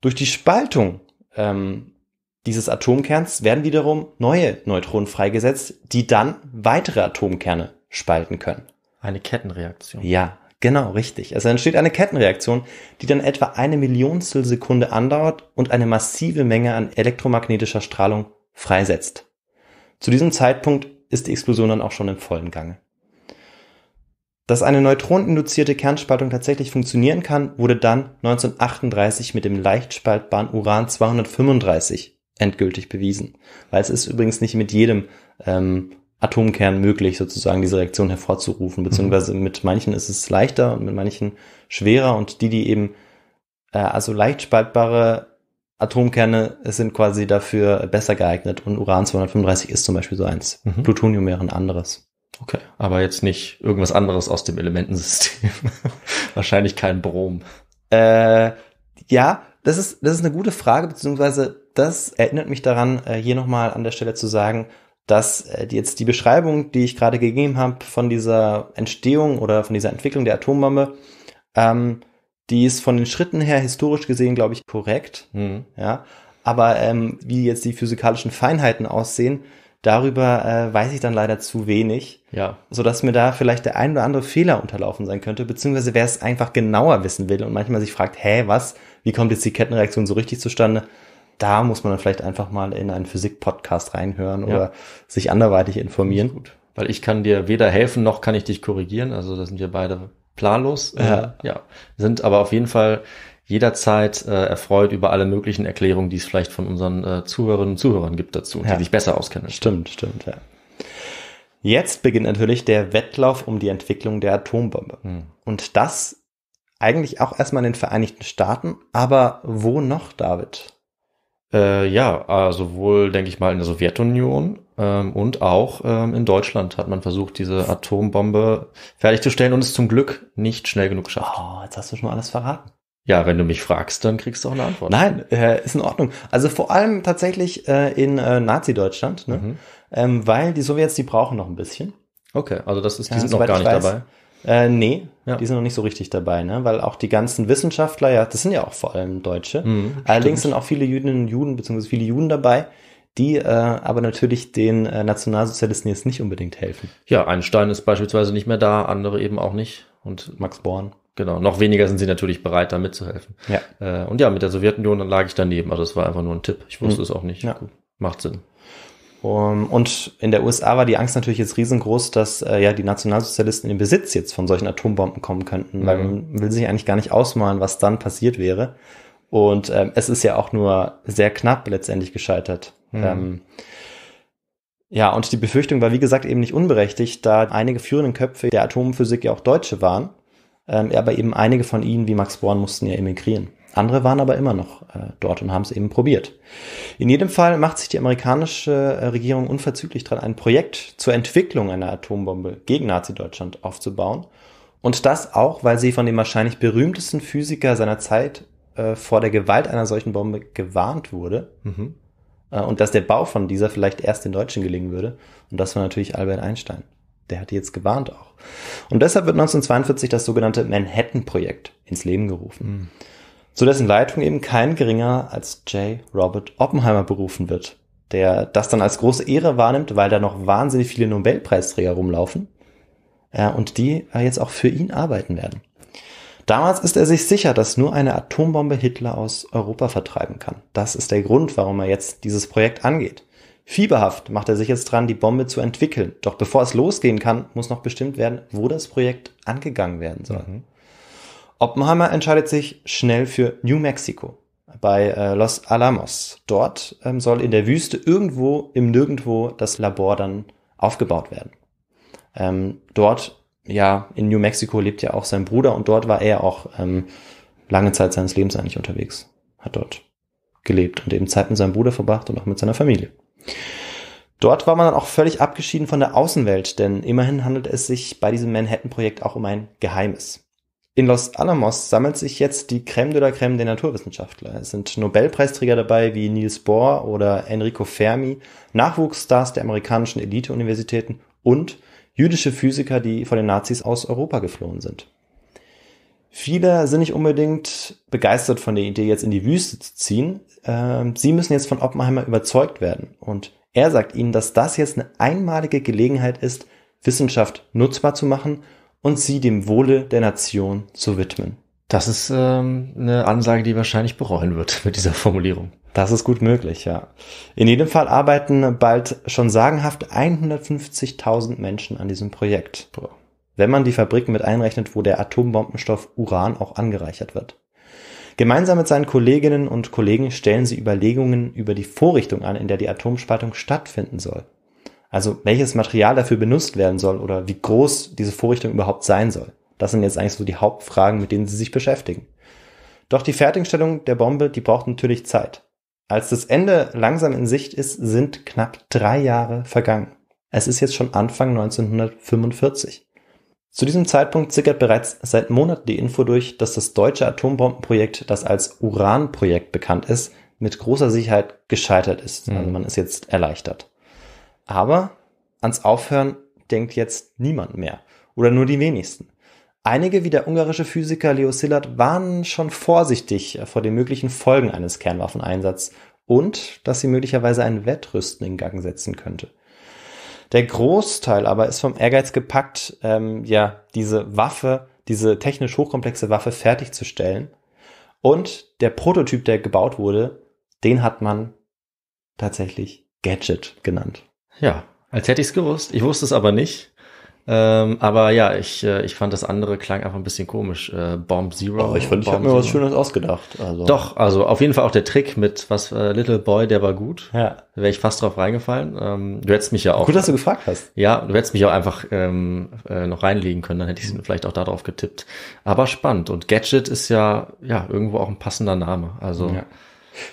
Durch die Spaltung ähm, dieses Atomkerns werden wiederum neue Neutronen freigesetzt, die dann weitere Atomkerne spalten können. Eine Kettenreaktion. Ja, genau, richtig. Also entsteht eine Kettenreaktion, die dann etwa eine Millionstel Sekunde andauert und eine massive Menge an elektromagnetischer Strahlung freisetzt. Zu diesem Zeitpunkt ist die Explosion dann auch schon im vollen Gange. Dass eine neutroneninduzierte Kernspaltung tatsächlich funktionieren kann, wurde dann 1938 mit dem leicht spaltbaren Uran 235 endgültig bewiesen. Weil es ist übrigens nicht mit jedem ähm, Atomkern möglich, sozusagen diese Reaktion hervorzurufen, beziehungsweise mit manchen ist es leichter und mit manchen schwerer und die, die eben äh, also leicht spaltbare Atomkerne sind quasi dafür besser geeignet und Uran 235 ist zum Beispiel so eins. Mhm. Plutonium wäre ein anderes. Okay, aber jetzt nicht irgendwas anderes aus dem Elementensystem. [laughs] Wahrscheinlich kein Brom. Äh, ja, das ist, das ist eine gute Frage, beziehungsweise das erinnert mich daran, äh, hier nochmal an der Stelle zu sagen, dass äh, jetzt die Beschreibung, die ich gerade gegeben habe von dieser Entstehung oder von dieser Entwicklung der Atombombe, ähm, die ist von den Schritten her historisch gesehen, glaube ich, korrekt. Hm. Ja, aber ähm, wie jetzt die physikalischen Feinheiten aussehen, darüber äh, weiß ich dann leider zu wenig, Ja, so dass mir da vielleicht der ein oder andere Fehler unterlaufen sein könnte, beziehungsweise wer es einfach genauer wissen will und manchmal sich fragt, hä, was, wie kommt jetzt die Kettenreaktion so richtig zustande? Da muss man dann vielleicht einfach mal in einen Physik-Podcast reinhören Ja. oder sich anderweitig informieren. gut. Weil ich kann dir weder helfen noch kann ich dich korrigieren. Also da sind wir beide planlos. Ja. Äh, ja. Sind aber auf jeden Fall jederzeit äh, erfreut über alle möglichen Erklärungen, die es vielleicht von unseren äh, Zuhörerinnen und Zuhörern gibt dazu, Ja. die sich besser auskennen. Stimmt, stimmt, ja. Jetzt beginnt natürlich der Wettlauf um die Entwicklung der Atombombe. Hm. Und das eigentlich auch erstmal in den Vereinigten Staaten, aber wo noch, David? Äh, ja, äh, sowohl, denke ich mal, in der Sowjetunion ähm, und auch ähm, in Deutschland hat man versucht, diese Atombombe fertigzustellen und es zum Glück nicht schnell genug geschafft. Oh, jetzt hast du schon mal alles verraten. Ja, wenn du mich fragst, dann kriegst du auch eine Antwort. Nein, äh, ist in Ordnung. Also vor allem tatsächlich äh, in äh, Nazi-Deutschland, ne? Mhm. ähm, weil die Sowjets, die brauchen noch ein bisschen. Okay, also das ist, die Ja, sind noch gar ich nicht weiß. dabei. Äh, nee, Ja. die sind noch nicht so richtig dabei, ne? Weil auch die ganzen Wissenschaftler, ja, das sind ja auch vor allem Deutsche. Mhm, Allerdings stimmt. sind auch viele Jüdinnen und Juden, beziehungsweise viele Juden dabei, die äh, aber natürlich den äh, Nationalsozialisten jetzt nicht unbedingt helfen. Ja, Einstein ist beispielsweise nicht mehr da, andere eben auch nicht. Und Max Born. genau, noch weniger sind sie natürlich bereit, da mitzuhelfen. Ja. Äh, und ja, mit der Sowjetunion lag ich daneben. Also das war einfach nur ein Tipp. Ich wusste Mhm. es auch nicht. Ja. Gut, macht Sinn. Um, und in der USA war die Angst natürlich jetzt riesengroß, dass äh, ja die Nationalsozialisten in den Besitz jetzt von solchen Atombomben kommen könnten, weil Mhm. man will sich eigentlich gar nicht ausmalen, was dann passiert wäre. Und ähm, es ist ja auch nur sehr knapp letztendlich gescheitert. Mhm. Ähm, ja, und die Befürchtung war, wie gesagt, eben nicht unberechtigt, da einige führenden Köpfe der Atomphysik ja auch Deutsche waren. Ähm, aber eben einige von ihnen, wie Max Born, mussten ja emigrieren. Andere waren aber immer noch äh, dort und haben es eben probiert. In jedem Fall macht sich die amerikanische äh, Regierung unverzüglich dran, ein Projekt zur Entwicklung einer Atombombe gegen Nazi-Deutschland aufzubauen. Und das auch, weil sie von dem wahrscheinlich berühmtesten Physiker seiner Zeit äh, vor der Gewalt einer solchen Bombe gewarnt wurde. Mhm. Äh, und dass der Bau von dieser vielleicht erst den Deutschen gelingen würde. Und das war natürlich Albert Einstein. Der hat jetzt gewarnt auch. Und deshalb wird 1942 das sogenannte Manhattan-Projekt ins Leben gerufen. Mhm. Zu dessen Leitung eben kein geringer als J. Robert Oppenheimer berufen wird, der das dann als große Ehre wahrnimmt, weil da noch wahnsinnig viele Nobelpreisträger rumlaufen äh, und die äh, jetzt auch für ihn arbeiten werden. Damals ist er sich sicher, dass nur eine Atombombe Hitler aus Europa vertreiben kann. Das ist der Grund, warum er jetzt dieses Projekt angeht. Fieberhaft macht er sich jetzt dran, die Bombe zu entwickeln. Doch bevor es losgehen kann, muss noch bestimmt werden, wo das Projekt angegangen werden soll. Mhm. Oppenheimer entscheidet sich schnell für New Mexico bei äh, Los Alamos. Dort ähm, soll in der Wüste irgendwo im Nirgendwo das Labor dann aufgebaut werden. Ähm, dort, ja, in New Mexico lebt ja auch sein Bruder und dort war er auch ähm, lange Zeit seines Lebens eigentlich unterwegs. Hat dort gelebt und eben Zeit mit seinem Bruder verbracht und auch mit seiner Familie. Dort war man dann auch völlig abgeschieden von der Außenwelt, denn immerhin handelt es sich bei diesem Manhattan-Projekt auch um ein Geheimes. In Los Alamos sammelt sich jetzt die Crème de la Crème der Naturwissenschaftler. Es sind Nobelpreisträger dabei wie Niels Bohr oder Enrico Fermi, Nachwuchsstars der amerikanischen Elite-Universitäten und jüdische Physiker, die vor den Nazis aus Europa geflohen sind. Viele sind nicht unbedingt begeistert von der Idee, jetzt in die Wüste zu ziehen. Ähm, sie müssen jetzt von Oppenheimer überzeugt werden. Und er sagt ihnen, dass das jetzt eine einmalige Gelegenheit ist, Wissenschaft nutzbar zu machen und sie dem Wohle der Nation zu widmen. Das ist ähm, eine Ansage, die wahrscheinlich bereuen wird [laughs] mit dieser Formulierung. Das ist gut möglich, ja. In jedem Fall arbeiten bald schon sagenhaft 150.000 Menschen an diesem Projekt. Wenn man die Fabriken mit einrechnet, wo der Atombombenstoff Uran auch angereichert wird. Gemeinsam mit seinen Kolleginnen und Kollegen stellen sie Überlegungen über die Vorrichtung an, in der die Atomspaltung stattfinden soll. Also welches Material dafür benutzt werden soll oder wie groß diese Vorrichtung überhaupt sein soll. Das sind jetzt eigentlich so die Hauptfragen, mit denen sie sich beschäftigen. Doch die Fertigstellung der Bombe, die braucht natürlich Zeit. Als das Ende langsam in Sicht ist, sind knapp drei Jahre vergangen. Es ist jetzt schon Anfang 1945. Zu diesem Zeitpunkt zickert bereits seit Monaten die Info durch, dass das deutsche Atombombenprojekt, das als Uran-Projekt bekannt ist, mit großer Sicherheit gescheitert ist. Mhm. Also man ist jetzt erleichtert. Aber ans Aufhören denkt jetzt niemand mehr. Oder nur die wenigsten. Einige, wie der ungarische Physiker Leo Szilard, waren schon vorsichtig vor den möglichen Folgen eines Kernwaffeneinsatzes und dass sie möglicherweise ein Wettrüsten in Gang setzen könnte. Der Großteil aber ist vom Ehrgeiz gepackt, ähm, ja, diese Waffe, diese technisch hochkomplexe Waffe fertigzustellen. Und der Prototyp, der gebaut wurde, den hat man tatsächlich Gadget genannt. Ja, als hätte ich es gewusst. Ich wusste es aber nicht. Ähm, aber ja, ich, äh, ich fand das andere klang einfach ein bisschen komisch. Äh, Bomb Zero. Oh, ich fand, ich Bomb habe mir was Zero. Schönes ausgedacht. Also. Doch, also auf jeden Fall auch der Trick mit was äh, Little Boy, der war gut. Ja. Da wäre ich fast drauf reingefallen. Ähm, du hättest mich ja auch. Gut, dass du gefragt hast. Ja, du hättest mich auch einfach ähm, äh, noch reinlegen können, dann hätte ich vielleicht auch darauf getippt. Aber spannend. Und Gadget ist ja, ja irgendwo auch ein passender Name. Also Ja.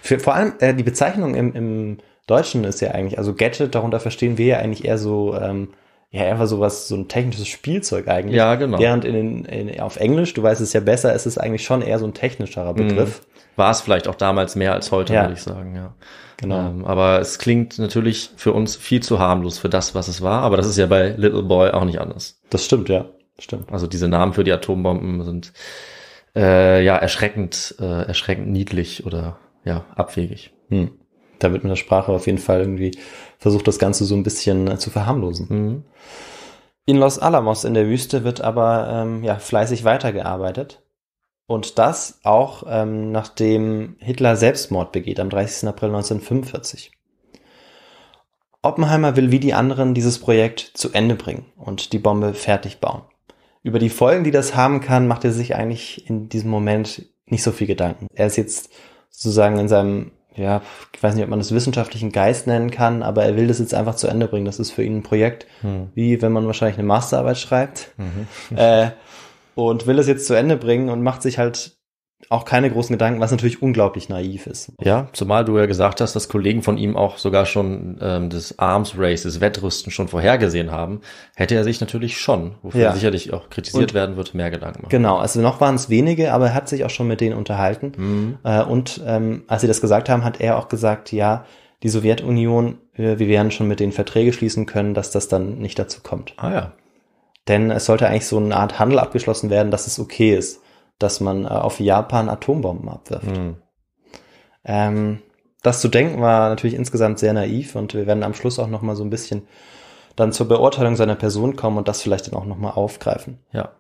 Für, vor allem äh, die Bezeichnung im, im Deutschen ist ja eigentlich, also Gadget, darunter verstehen wir ja eigentlich eher so, ähm, ja, einfach sowas, so ein technisches Spielzeug eigentlich. Ja, genau. Während in, in, auf Englisch, du weißt es ja besser, ist es eigentlich schon eher so ein technischerer Begriff. war es vielleicht auch damals mehr als heute, Ja. würde ich sagen, ja. Genau. Ähm, aber es klingt natürlich für uns viel zu harmlos für das, was es war. Aber das ist ja bei Little Boy auch nicht anders. Das stimmt, ja. Stimmt. Also diese Namen für die Atombomben sind äh, ja erschreckend, äh, erschreckend niedlich oder ja abwegig. Hm. Da wird mit der Sprache auf jeden Fall irgendwie versucht, das Ganze so ein bisschen äh, zu verharmlosen. Mhm. In Los Alamos in der Wüste wird aber ähm, ja, fleißig weitergearbeitet. Und das auch ähm, nachdem Hitler Selbstmord begeht am 30. April 1945. Oppenheimer will wie die anderen dieses Projekt zu Ende bringen und die Bombe fertig bauen. Über die Folgen, die das haben kann, macht er sich eigentlich in diesem Moment nicht so viel Gedanken. Er ist jetzt sozusagen in seinem, ja, ich weiß nicht, ob man das wissenschaftlichen Geist nennen kann, aber er will das jetzt einfach zu Ende bringen. Das ist für ihn ein Projekt, Hm. wie wenn man wahrscheinlich eine Masterarbeit schreibt. Äh, und will es jetzt zu Ende bringen und macht sich halt auch keine großen Gedanken, was natürlich unglaublich naiv ist. Ja, zumal du ja gesagt hast, dass Kollegen von ihm auch sogar schon ähm, das Arms Race, das Wettrüsten schon vorhergesehen haben, hätte er sich natürlich schon, wofür Ja. er sicherlich auch kritisiert Und- werden wird, mehr Gedanken machen. Genau, also noch waren es wenige, aber er hat sich auch schon mit denen unterhalten. Mhm. Äh, und ähm, als sie das gesagt haben, hat er auch gesagt, ja, die Sowjetunion, äh, wir werden schon mit denen Verträge schließen können, dass das dann nicht dazu kommt. Ah ja. Denn es sollte eigentlich so eine Art Handel abgeschlossen werden, dass es okay ist, dass man äh, auf Japan Atombomben abwirft. Mhm. Ähm, das zu denken war natürlich insgesamt sehr naiv und wir werden am Schluss auch noch mal so ein bisschen dann zur Beurteilung seiner Person kommen und das vielleicht dann auch noch mal aufgreifen. Ja.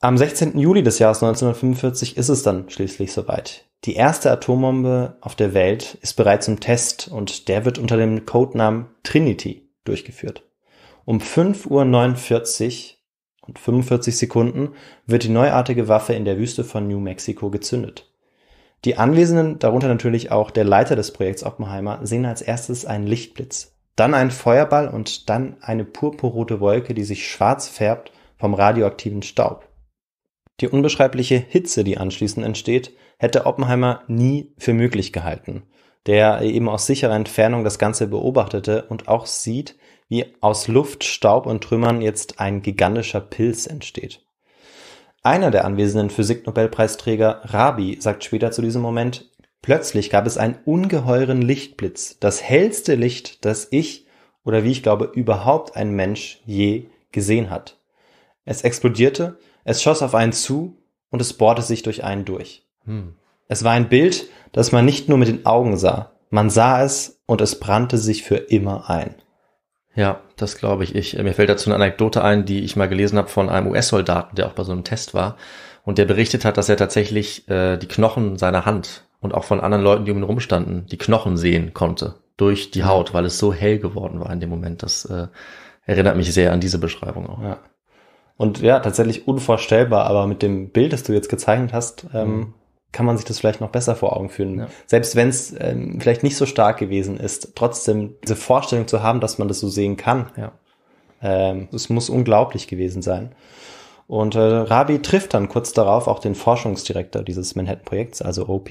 Am 16. Juli des Jahres 1945 ist es dann schließlich soweit. Die erste Atombombe auf der Welt ist bereit zum Test und der wird unter dem Codenamen Trinity durchgeführt. Um 5.49 Uhr und 45 Sekunden wird die neuartige Waffe in der Wüste von New Mexico gezündet. Die Anwesenden, darunter natürlich auch der Leiter des Projekts Oppenheimer, sehen als erstes einen Lichtblitz, dann einen Feuerball und dann eine purpurrote Wolke, die sich schwarz färbt vom radioaktiven Staub. Die unbeschreibliche Hitze, die anschließend entsteht, hätte Oppenheimer nie für möglich gehalten, der eben aus sicherer Entfernung das Ganze beobachtete und auch sieht, wie aus Luft, Staub und Trümmern jetzt ein gigantischer Pilz entsteht. Einer der anwesenden Physiknobelpreisträger, Rabi, sagt später zu diesem Moment, plötzlich gab es einen ungeheuren Lichtblitz, das hellste Licht, das ich oder wie ich glaube überhaupt ein Mensch je gesehen hat. Es explodierte, es schoss auf einen zu und es bohrte sich durch einen durch. Hm. Es war ein Bild, das man nicht nur mit den Augen sah, man sah es und es brannte sich für immer ein. Ja, das glaube ich. ich. Mir fällt dazu eine Anekdote ein, die ich mal gelesen habe von einem US-Soldaten, der auch bei so einem Test war und der berichtet hat, dass er tatsächlich äh, die Knochen seiner Hand und auch von anderen Leuten, die um ihn rumstanden, die Knochen sehen konnte durch die Haut, weil es so hell geworden war in dem Moment. Das äh, erinnert mich sehr an diese Beschreibung auch. Ja. Und ja, tatsächlich unvorstellbar, aber mit dem Bild, das du jetzt gezeichnet hast, ähm, Mhm. Kann man sich das vielleicht noch besser vor Augen führen. Ja. Selbst wenn es ähm, vielleicht nicht so stark gewesen ist, trotzdem diese Vorstellung zu haben, dass man das so sehen kann, Ja. ähm, es muss unglaublich gewesen sein. Und äh, Rabi trifft dann kurz darauf auch den Forschungsdirektor dieses Manhattan-Projekts, also OP,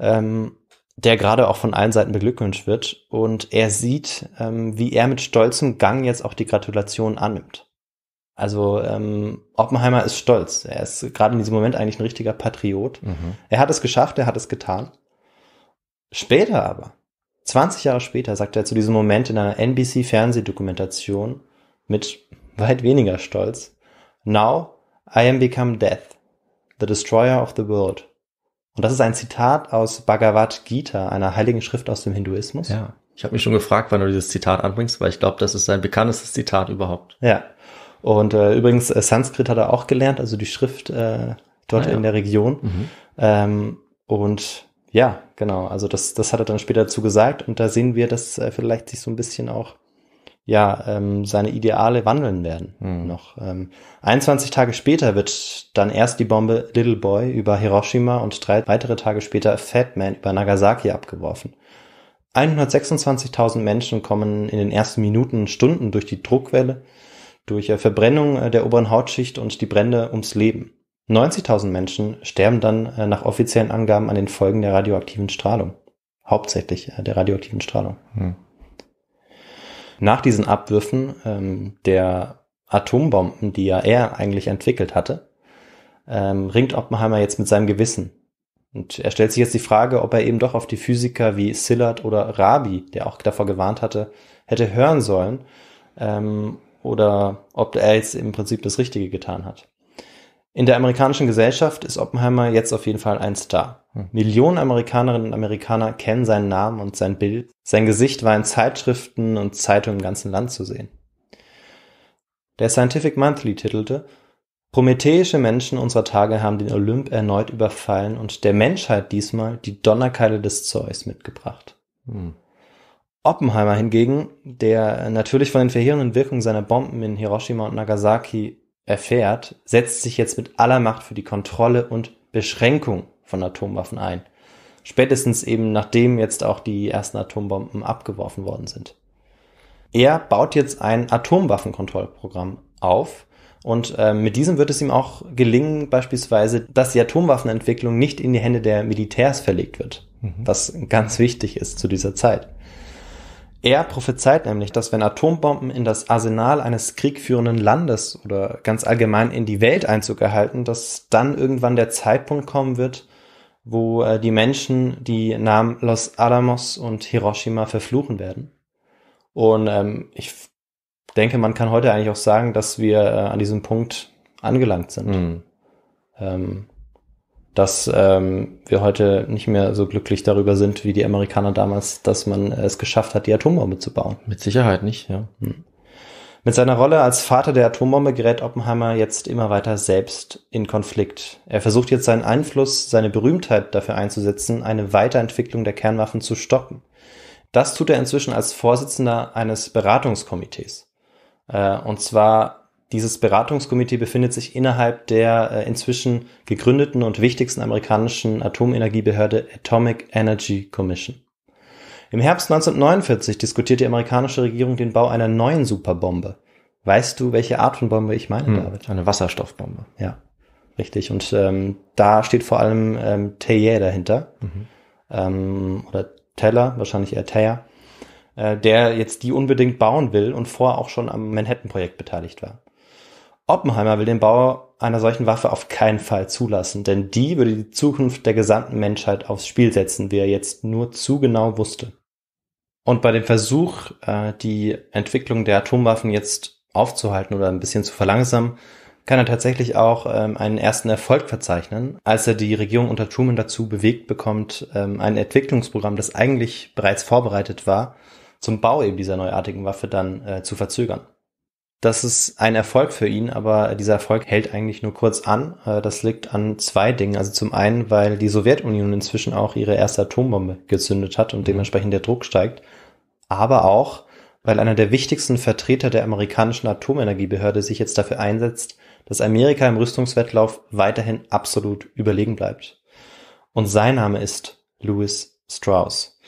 ähm, der gerade auch von allen Seiten beglückwünscht wird. Und er sieht, ähm, wie er mit stolzem Gang jetzt auch die Gratulation annimmt. Also ähm, Oppenheimer ist stolz. Er ist gerade in diesem Moment eigentlich ein richtiger Patriot. Mhm. Er hat es geschafft, er hat es getan. Später aber, 20 Jahre später, sagt er zu diesem Moment in einer NBC-Fernsehdokumentation mit weit weniger Stolz, Now I am become death, the destroyer of the world. Und das ist ein Zitat aus Bhagavad Gita, einer heiligen Schrift aus dem Hinduismus. Ja. Ich habe mich schon gefragt, wann du dieses Zitat anbringst, weil ich glaube, das ist sein bekanntestes Zitat überhaupt. Ja. Und äh, übrigens, äh, Sanskrit hat er auch gelernt, also die Schrift äh, dort Ah, ja. in der Region. Mhm. Ähm, und ja, genau, also das, das hat er dann später dazu gesagt und da sehen wir, dass äh, vielleicht sich so ein bisschen auch ja ähm, seine Ideale wandeln werden Mhm. noch. Ähm, 21 Tage später wird dann erst die Bombe Little Boy über Hiroshima und drei weitere Tage später Fat Man über Nagasaki abgeworfen. 126.000 Menschen kommen in den ersten Minuten und Stunden durch die Druckwelle, durch äh, Verbrennung äh, der oberen Hautschicht und die Brände ums Leben. 90.000 Menschen sterben dann äh, nach offiziellen Angaben an den Folgen der radioaktiven Strahlung. Hauptsächlich der radioaktiven Strahlung. Hm. Nach diesen Abwürfen ähm, der Atombomben, die ja er eigentlich entwickelt hatte, ähm, ringt Oppenheimer jetzt mit seinem Gewissen. Und er stellt sich jetzt die Frage, ob er eben doch auf die Physiker wie Szilard oder Rabi, der auch davor gewarnt hatte, hätte hören sollen, ähm, oder ob er jetzt im Prinzip das Richtige getan hat. In der amerikanischen Gesellschaft ist Oppenheimer jetzt auf jeden Fall ein Star. Hm. Millionen Amerikanerinnen und Amerikaner kennen seinen Namen und sein Bild. Sein Gesicht war in Zeitschriften und Zeitungen im ganzen Land zu sehen. Der Scientific Monthly titelte, Prometheische Menschen unserer Tage haben den Olymp erneut überfallen und der Menschheit diesmal die Donnerkeile des Zeus mitgebracht. Hm. Oppenheimer hingegen, der natürlich von den verheerenden Wirkungen seiner Bomben in Hiroshima und Nagasaki erfährt, setzt sich jetzt mit aller Macht für die Kontrolle und Beschränkung von Atomwaffen ein. Spätestens eben nachdem jetzt auch die ersten Atombomben abgeworfen worden sind. Er baut jetzt ein Atomwaffenkontrollprogramm auf und ähm, mit diesem wird es ihm auch gelingen, beispielsweise, dass die Atomwaffenentwicklung nicht in die Hände der Militärs verlegt wird, was ganz wichtig ist zu dieser Zeit. Er prophezeit nämlich, dass wenn Atombomben in das Arsenal eines kriegführenden Landes oder ganz allgemein in die Welt Einzug erhalten, dass dann irgendwann der Zeitpunkt kommen wird, wo äh, die Menschen die Namen Los Alamos und Hiroshima verfluchen werden. Und ähm, ich denke, man kann heute eigentlich auch sagen, dass wir äh, an diesem Punkt angelangt sind. Hm. Ähm, dass ähm, wir heute nicht mehr so glücklich darüber sind wie die Amerikaner damals, dass man es geschafft hat, die Atombombe zu bauen. Mit Sicherheit nicht, ja. Mit seiner Rolle als Vater der Atombombe gerät Oppenheimer jetzt immer weiter selbst in Konflikt. Er versucht jetzt seinen Einfluss, seine Berühmtheit dafür einzusetzen, eine Weiterentwicklung der Kernwaffen zu stoppen. Das tut er inzwischen als Vorsitzender eines Beratungskomitees. Äh, und zwar dieses Beratungskomitee befindet sich innerhalb der äh, inzwischen gegründeten und wichtigsten amerikanischen Atomenergiebehörde Atomic Energy Commission. Im Herbst 1949 diskutiert die amerikanische Regierung den Bau einer neuen Superbombe. Weißt du, welche Art von Bombe ich meine, Hm. David? Eine Wasserstoffbombe. Ja, richtig. Und ähm, da steht vor allem ähm, Teillet dahinter. Ähm, oder Teller, wahrscheinlich eher Teyer, äh, der jetzt die unbedingt bauen will und vorher auch schon am Manhattan-Projekt beteiligt war. Oppenheimer will den Bau einer solchen Waffe auf keinen Fall zulassen, denn die würde die Zukunft der gesamten Menschheit aufs Spiel setzen, wie er jetzt nur zu genau wusste. Und bei dem Versuch, äh, die Entwicklung der Atomwaffen jetzt aufzuhalten oder ein bisschen zu verlangsamen, kann er tatsächlich auch ähm, einen ersten Erfolg verzeichnen, als er die Regierung unter Truman dazu bewegt bekommt, ähm, ein Entwicklungsprogramm, das eigentlich bereits vorbereitet war, zum Bau eben dieser neuartigen Waffe dann äh, zu verzögern. Das ist ein Erfolg für ihn, aber dieser Erfolg hält eigentlich nur kurz an. Äh, Das liegt an zwei Dingen. Also zum einen, weil die Sowjetunion inzwischen auch ihre erste Atombombe gezündet hat und dementsprechend der Druck steigt. Aber auch, weil einer der wichtigsten Vertreter der amerikanischen Atomenergiebehörde sich jetzt dafür einsetzt, dass Amerika im Rüstungswettlauf weiterhin absolut überlegen bleibt. Und sein Name ist Louis Strauss,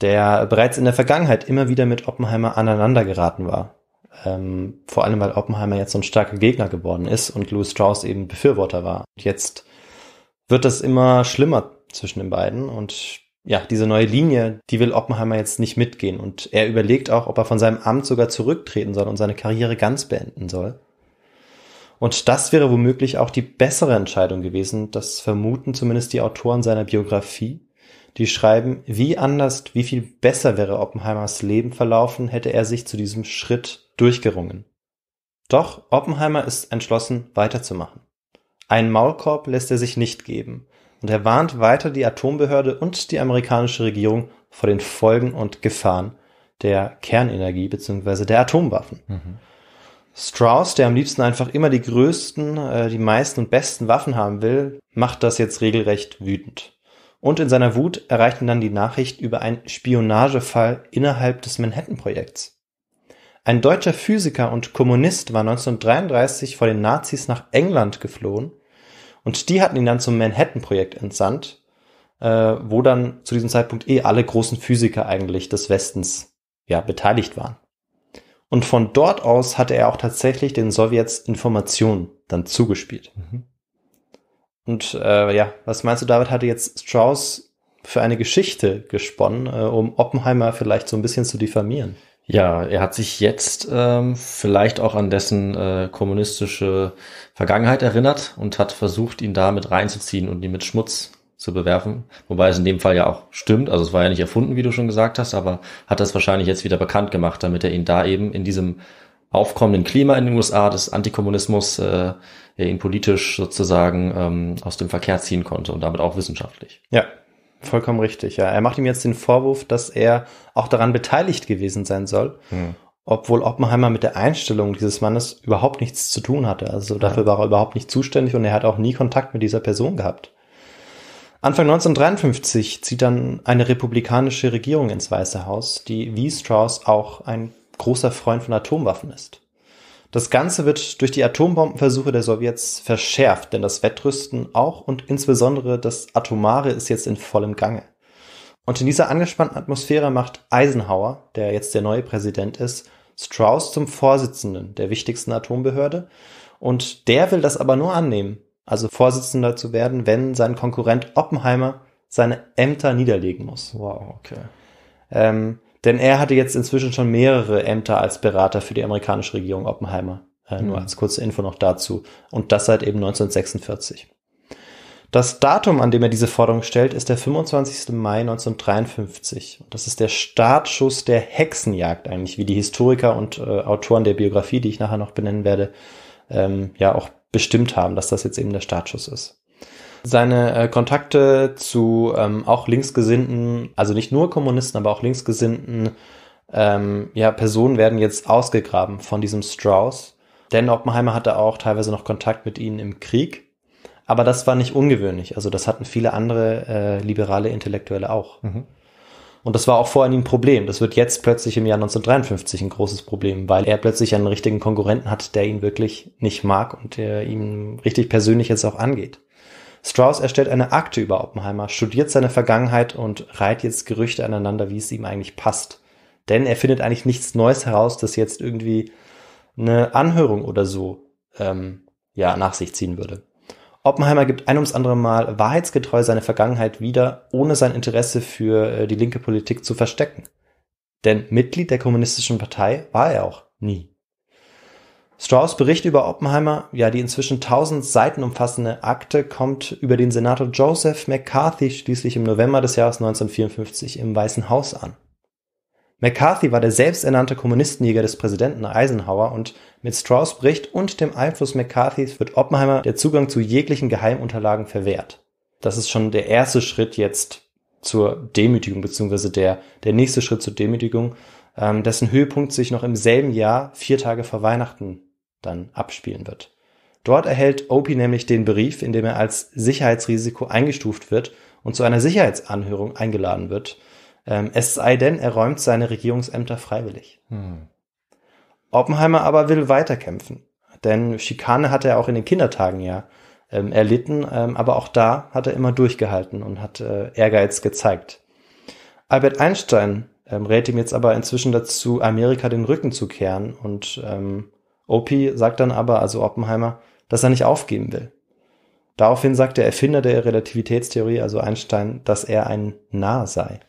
der bereits in der Vergangenheit immer wieder mit Oppenheimer aneinandergeraten war. Ähm, vor allem, weil Oppenheimer jetzt so ein starker Gegner geworden ist und Louis Strauss eben Befürworter war. Jetzt wird das immer schlimmer zwischen den beiden und ja, diese neue Linie, die will Oppenheimer jetzt nicht mitgehen und er überlegt auch, ob er von seinem Amt sogar zurücktreten soll und seine Karriere ganz beenden soll. Und das wäre womöglich auch die bessere Entscheidung gewesen, das vermuten zumindest die Autoren seiner Biografie, die schreiben, wie anders, wie viel besser wäre Oppenheimers Leben verlaufen, hätte er sich zu diesem Schritt durchgerungen. Doch Oppenheimer ist entschlossen, weiterzumachen. Einen Maulkorb lässt er sich nicht geben und er warnt weiter die Atombehörde und die amerikanische Regierung vor den Folgen und Gefahren der Kernenergie bzw. der Atomwaffen. Mhm. Strauss, der am liebsten einfach immer die größten, äh, die meisten und besten Waffen haben will, macht das jetzt regelrecht wütend. Und in seiner Wut erreicht ihn dann die Nachricht über einen Spionagefall innerhalb des Manhattan-Projekts. Ein deutscher Physiker und Kommunist war 1933 vor den Nazis nach England geflohen und die hatten ihn dann zum Manhattan-Projekt entsandt, äh, wo dann zu diesem Zeitpunkt eh alle großen Physiker eigentlich des Westens ja beteiligt waren. Und von dort aus hatte er auch tatsächlich den Sowjets Informationen dann zugespielt. Mhm. Und äh, ja, was meinst du, David hatte jetzt Strauss für eine Geschichte gesponnen, äh, um Oppenheimer vielleicht so ein bisschen zu diffamieren? Ja, er hat sich jetzt ähm, vielleicht auch an dessen äh, kommunistische Vergangenheit erinnert und hat versucht, ihn da mit reinzuziehen und ihn mit Schmutz zu bewerfen. Wobei es in dem Fall ja auch stimmt. Also es war ja nicht erfunden, wie du schon gesagt hast, aber hat das wahrscheinlich jetzt wieder bekannt gemacht, damit er ihn da eben in diesem aufkommenden Klima in den USA des Antikommunismus äh, ihn politisch sozusagen ähm, aus dem Verkehr ziehen konnte und damit auch wissenschaftlich. Ja, Vollkommen richtig, ja. Er macht ihm jetzt den Vorwurf, dass er auch daran beteiligt gewesen sein soll, hm. obwohl Oppenheimer mit der Einstellung dieses Mannes überhaupt nichts zu tun hatte. Also dafür ja. war er überhaupt nicht zuständig und er hat auch nie Kontakt mit dieser Person gehabt. Anfang 1953 zieht dann eine republikanische Regierung ins Weiße Haus, die wie Strauss auch ein großer Freund von Atomwaffen ist. Das Ganze wird durch die Atombombenversuche der Sowjets verschärft, denn das Wettrüsten auch und insbesondere das Atomare ist jetzt in vollem Gange. Und in dieser angespannten Atmosphäre macht Eisenhower, der jetzt der neue Präsident ist, Strauss zum Vorsitzenden der wichtigsten Atombehörde und der will das aber nur annehmen, also Vorsitzender zu werden, wenn sein Konkurrent Oppenheimer seine Ämter niederlegen muss. Wow, okay. Ähm, denn er hatte jetzt inzwischen schon mehrere Ämter als Berater für die amerikanische Regierung Oppenheimer. Äh, nur mhm. als kurze Info noch dazu. Und das seit eben 1946. Das Datum, an dem er diese Forderung stellt, ist der 25. Mai 1953. Das ist der Startschuss der Hexenjagd eigentlich, wie die Historiker und äh, Autoren der Biografie, die ich nachher noch benennen werde, ähm, ja auch bestimmt haben, dass das jetzt eben der Startschuss ist. Seine äh, Kontakte zu ähm, auch linksgesinnten, also nicht nur Kommunisten, aber auch linksgesinnten ähm, ja, Personen werden jetzt ausgegraben von diesem Strauss. Denn Oppenheimer hatte auch teilweise noch Kontakt mit ihnen im Krieg. Aber das war nicht ungewöhnlich. Also das hatten viele andere äh, liberale Intellektuelle auch. Mhm. Und das war auch vorher nie ein Problem. Das wird jetzt plötzlich im Jahr 1953 ein großes Problem, weil er plötzlich einen richtigen Konkurrenten hat, der ihn wirklich nicht mag und der ihm richtig persönlich jetzt auch angeht. Strauss erstellt eine Akte über Oppenheimer, studiert seine Vergangenheit und reiht jetzt Gerüchte aneinander, wie es ihm eigentlich passt. Denn er findet eigentlich nichts Neues heraus, das jetzt irgendwie eine Anhörung oder so ähm, ja, nach sich ziehen würde. Oppenheimer gibt ein ums andere Mal wahrheitsgetreu seine Vergangenheit wieder, ohne sein Interesse für äh, die linke Politik zu verstecken. Denn Mitglied der Kommunistischen Partei war er auch nie. Strauss Bericht über Oppenheimer, ja die inzwischen tausend Seiten umfassende Akte, kommt über den Senator Joseph McCarthy schließlich im November des Jahres 1954 im Weißen Haus an. McCarthy war der selbsternannte Kommunistenjäger des Präsidenten Eisenhower und mit Strauss Bericht und dem Einfluss McCarthys wird Oppenheimer der Zugang zu jeglichen Geheimunterlagen verwehrt. Das ist schon der erste Schritt jetzt zur Demütigung, beziehungsweise der, der nächste Schritt zur Demütigung, ähm, dessen Höhepunkt sich noch im selben Jahr, vier Tage vor Weihnachten, dann abspielen wird. Dort erhält Opie nämlich den Brief, in dem er als Sicherheitsrisiko eingestuft wird und zu einer Sicherheitsanhörung eingeladen wird. Ähm, es sei denn, er räumt seine Regierungsämter freiwillig. Hm. Oppenheimer aber will weiterkämpfen. Denn Schikane hatte er auch in den Kindertagen ja ähm, erlitten, ähm, aber auch da hat er immer durchgehalten und hat äh, Ehrgeiz gezeigt. Albert Einstein ähm, rät ihm jetzt aber inzwischen dazu, Amerika den Rücken zu kehren und ähm, Opie sagt dann aber, also Oppenheimer, dass er nicht aufgeben will. Daraufhin sagt der Erfinder der Relativitätstheorie, also Einstein, dass er ein Narr sei.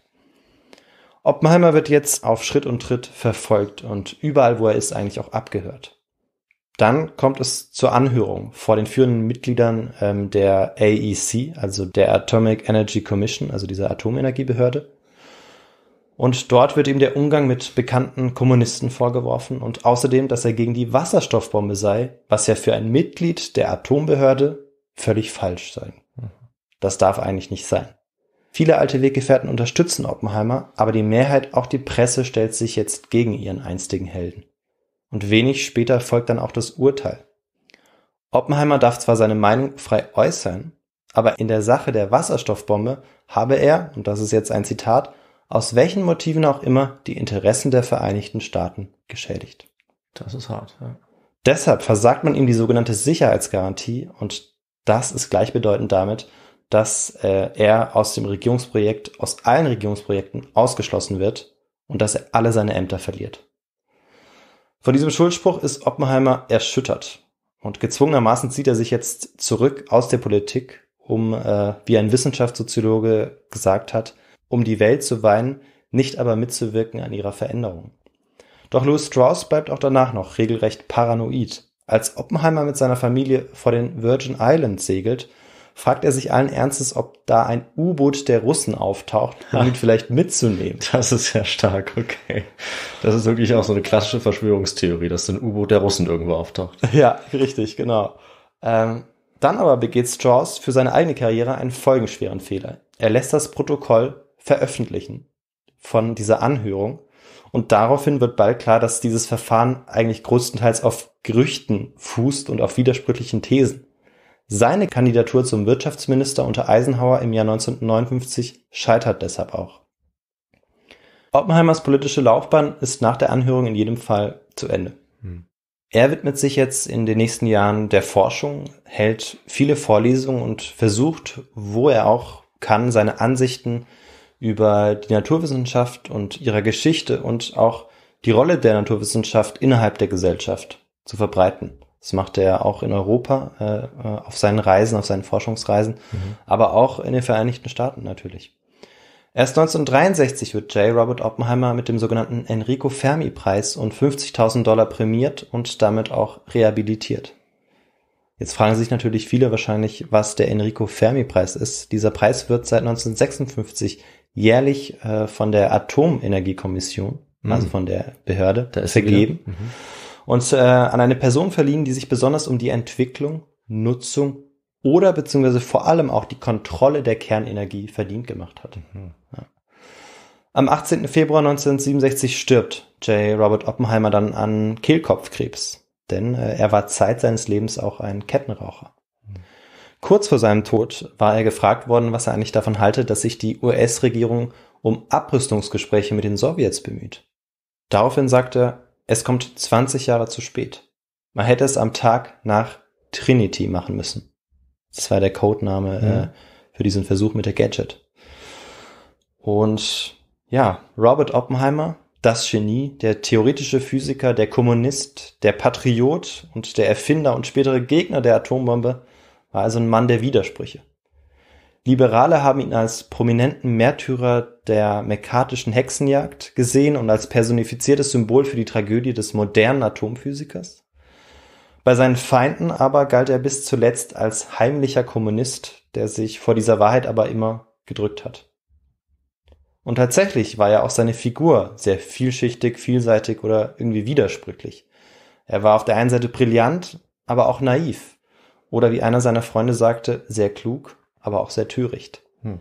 Oppenheimer wird jetzt auf Schritt und Tritt verfolgt und überall, wo er ist, eigentlich auch abgehört. Dann kommt es zur Anhörung vor den führenden Mitgliedern ähm, der AEC, also der Atomic Energy Commission, also dieser Atomenergiebehörde. Und dort wird ihm der Umgang mit bekannten Kommunisten vorgeworfen und außerdem, dass er gegen die Wasserstoffbombe sei, was ja für ein Mitglied der Atombehörde völlig falsch sei. Das darf eigentlich nicht sein. Viele alte Weggefährten unterstützen Oppenheimer, aber die Mehrheit, auch die Presse, stellt sich jetzt gegen ihren einstigen Helden. Und wenig später folgt dann auch das Urteil. Oppenheimer darf zwar seine Meinung frei äußern, aber in der Sache der Wasserstoffbombe habe er, und das ist jetzt ein Zitat, aus welchen Motiven auch immer die Interessen der Vereinigten Staaten geschädigt. Das ist hart. Ja. Deshalb versagt man ihm die sogenannte Sicherheitsgarantie und das ist gleichbedeutend damit, dass äh, er aus dem Regierungsprojekt, aus allen Regierungsprojekten ausgeschlossen wird und dass er alle seine Ämter verliert. Von diesem Schuldspruch ist Oppenheimer erschüttert und gezwungenermaßen zieht er sich jetzt zurück aus der Politik, um, äh, wie ein Wissenschaftssoziologe gesagt hat, um die Welt zu weinen, nicht aber mitzuwirken an ihrer Veränderung. Doch Louis Strauss bleibt auch danach noch regelrecht paranoid. Als Oppenheimer mit seiner Familie vor den Virgin Islands segelt, fragt er sich allen Ernstes, ob da ein U-Boot der Russen auftaucht, um ihn [laughs] vielleicht mitzunehmen. Das ist ja stark, okay. Das ist wirklich auch so eine klassische Verschwörungstheorie, dass ein U-Boot der Russen irgendwo auftaucht. [laughs] Ja, richtig, genau. Ähm, dann aber begeht Strauss für seine eigene Karriere einen folgenschweren Fehler. Er lässt das Protokoll veröffentlichen von dieser Anhörung. Und daraufhin wird bald klar, dass dieses Verfahren eigentlich größtenteils auf Gerüchten fußt und auf widersprüchlichen Thesen. Seine Kandidatur zum Wirtschaftsminister unter Eisenhower im Jahr 1959 scheitert deshalb auch. Oppenheimers politische Laufbahn ist nach der Anhörung in jedem Fall zu Ende. Hm. Er widmet sich jetzt in den nächsten Jahren der Forschung, hält viele Vorlesungen und versucht, wo er auch kann, seine Ansichten über die Naturwissenschaft und ihrer Geschichte und auch die Rolle der Naturwissenschaft innerhalb der Gesellschaft zu verbreiten. Das macht er auch in Europa äh, äh auf seinen Reisen, auf seinen Forschungsreisen, mhm. aber auch in den Vereinigten Staaten natürlich. Erst 1963 wird J. Robert Oppenheimer mit dem sogenannten Enrico Fermi Preis und 50.000 Dollar prämiert und damit auch rehabilitiert. Jetzt fragen sich natürlich viele wahrscheinlich, was der Enrico Fermi Preis ist. Dieser Preis wird seit 1956 jährlich äh, von der Atomenergiekommission, mhm. also von der Behörde, vergeben mhm. und äh, an eine Person verliehen, die sich besonders um die Entwicklung, Nutzung oder beziehungsweise vor allem auch die Kontrolle der Kernenergie verdient gemacht hat. Mhm. Ja. Am 18. Februar 1967 stirbt J. Robert Oppenheimer dann an Kehlkopfkrebs, denn äh, er war Zeit seines Lebens auch ein Kettenraucher. Kurz vor seinem Tod war er gefragt worden, was er eigentlich davon halte, dass sich die US-Regierung um Abrüstungsgespräche mit den Sowjets bemüht. Daraufhin sagte er, es kommt 20 Jahre zu spät. Man hätte es am Tag nach Trinity machen müssen. Das war der Codename mhm. äh, für diesen Versuch mit der Gadget. Und ja, Robert Oppenheimer, das Genie, der theoretische Physiker, der Kommunist, der Patriot und der Erfinder und spätere Gegner der Atombombe, war also ein Mann der Widersprüche. Liberale haben ihn als prominenten Märtyrer der mekatischen Hexenjagd gesehen und als personifiziertes Symbol für die Tragödie des modernen Atomphysikers. Bei seinen Feinden aber galt er bis zuletzt als heimlicher Kommunist, der sich vor dieser Wahrheit aber immer gedrückt hat. Und tatsächlich war ja auch seine Figur sehr vielschichtig, vielseitig oder irgendwie widersprüchlich. Er war auf der einen Seite brillant, aber auch naiv. Oder wie einer seiner Freunde sagte, sehr klug, aber auch sehr töricht. Hm.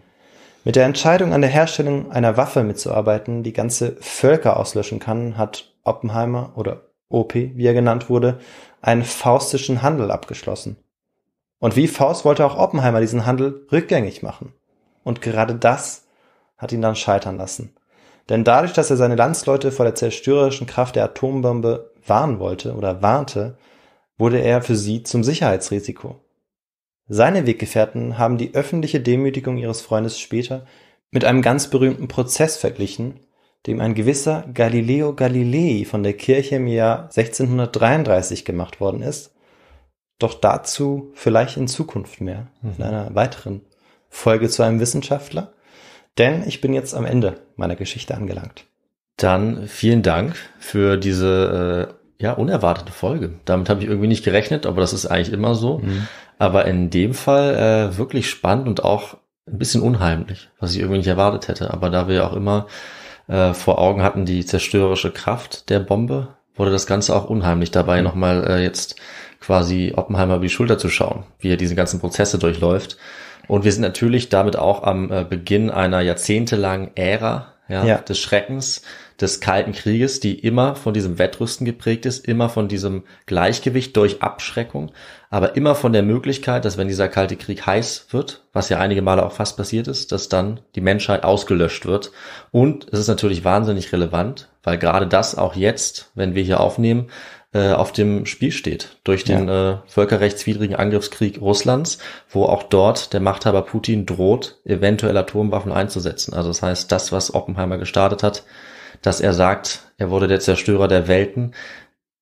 Mit der Entscheidung an der Herstellung einer Waffe mitzuarbeiten, die ganze Völker auslöschen kann, hat Oppenheimer oder OP, wie er genannt wurde, einen faustischen Handel abgeschlossen. Und wie Faust wollte auch Oppenheimer diesen Handel rückgängig machen. Und gerade das hat ihn dann scheitern lassen. Denn dadurch, dass er seine Landsleute vor der zerstörerischen Kraft der Atombombe warnen wollte oder warnte, wurde er für sie zum Sicherheitsrisiko. Seine Weggefährten haben die öffentliche Demütigung ihres Freundes später mit einem ganz berühmten Prozess verglichen, dem ein gewisser Galileo Galilei von der Kirche im Jahr 1633 gemacht worden ist. Doch dazu vielleicht in Zukunft mehr, in Mhm. einer weiteren Folge zu einem Wissenschaftler. Denn ich bin jetzt am Ende meiner Geschichte angelangt. Dann vielen Dank für diese äh, ja unerwartete Folge. Damit habe ich irgendwie nicht gerechnet, aber das ist eigentlich immer so. Mhm. Aber in dem Fall äh, wirklich spannend und auch ein bisschen unheimlich, was ich irgendwie nicht erwartet hätte. Aber da wir ja auch immer äh, vor Augen hatten die zerstörerische Kraft der Bombe, wurde das Ganze auch unheimlich dabei, Mhm. nochmal äh, jetzt quasi Oppenheimer über die Schulter zu schauen, wie er diese ganzen Prozesse durchläuft. Und wir sind natürlich damit auch am äh, Beginn einer jahrzehntelangen Ära ja, Ja. des Schreckens, des Kalten Krieges, die immer von diesem Wettrüsten geprägt ist, immer von diesem Gleichgewicht durch Abschreckung, aber immer von der Möglichkeit, dass wenn dieser Kalte Krieg heiß wird, was ja einige Male auch fast passiert ist, dass dann die Menschheit ausgelöscht wird. Und es ist natürlich wahnsinnig relevant, weil gerade das auch jetzt, wenn wir hier aufnehmen, äh, auf dem Spiel steht durch den äh, völkerrechtswidrigen Angriffskrieg Russlands, wo auch dort der Machthaber Putin droht, eventuell Atomwaffen einzusetzen. Also das heißt, das, was Oppenheimer gestartet hat, dass er sagt, er wurde der Zerstörer der Welten,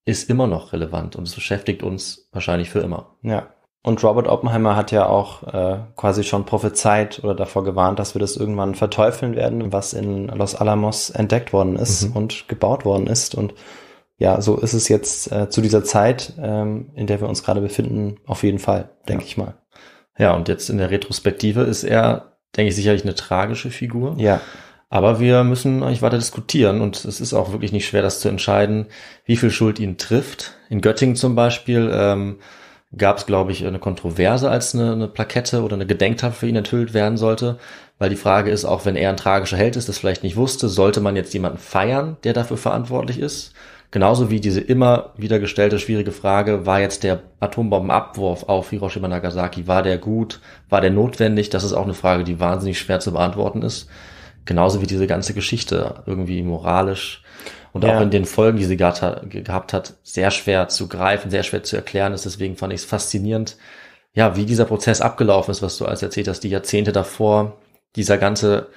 ist immer noch relevant und es beschäftigt uns wahrscheinlich für immer. Ja. Und Robert Oppenheimer hat ja auch äh, quasi schon prophezeit oder davor gewarnt, dass wir das irgendwann verteufeln werden, was in Los Alamos entdeckt worden ist Mhm. und gebaut worden ist. Und ja, so ist es jetzt äh, zu dieser Zeit, ähm, in der wir uns gerade befinden, auf jeden Fall, denke Ja. ich mal. Ja, und jetzt in der Retrospektive ist er, denke ich, sicherlich eine tragische Figur. Ja, Aber wir müssen eigentlich weiter diskutieren und es ist auch wirklich nicht schwer, das zu entscheiden, wie viel Schuld ihn trifft. In Göttingen zum Beispiel ähm, gab es, glaube ich, eine Kontroverse, als eine, eine Plakette oder eine Gedenktafel für ihn enthüllt werden sollte, weil die Frage ist, auch wenn er ein tragischer Held ist, das vielleicht nicht wusste, sollte man jetzt jemanden feiern, der dafür verantwortlich ist? Genauso wie diese immer wieder gestellte schwierige Frage, war jetzt der Atombombenabwurf auf Hiroshima Nagasaki, war der gut, war der notwendig? Das ist auch eine Frage, die wahnsinnig schwer zu beantworten ist. Genauso wie diese ganze Geschichte irgendwie moralisch und Ja. auch in den Folgen, die sie gehabt hat, sehr schwer zu greifen, sehr schwer zu erklären ist. Deswegen fand ich es faszinierend, ja, wie dieser Prozess abgelaufen ist, was du als erzählt hast, die Jahrzehnte davor, dieser ganze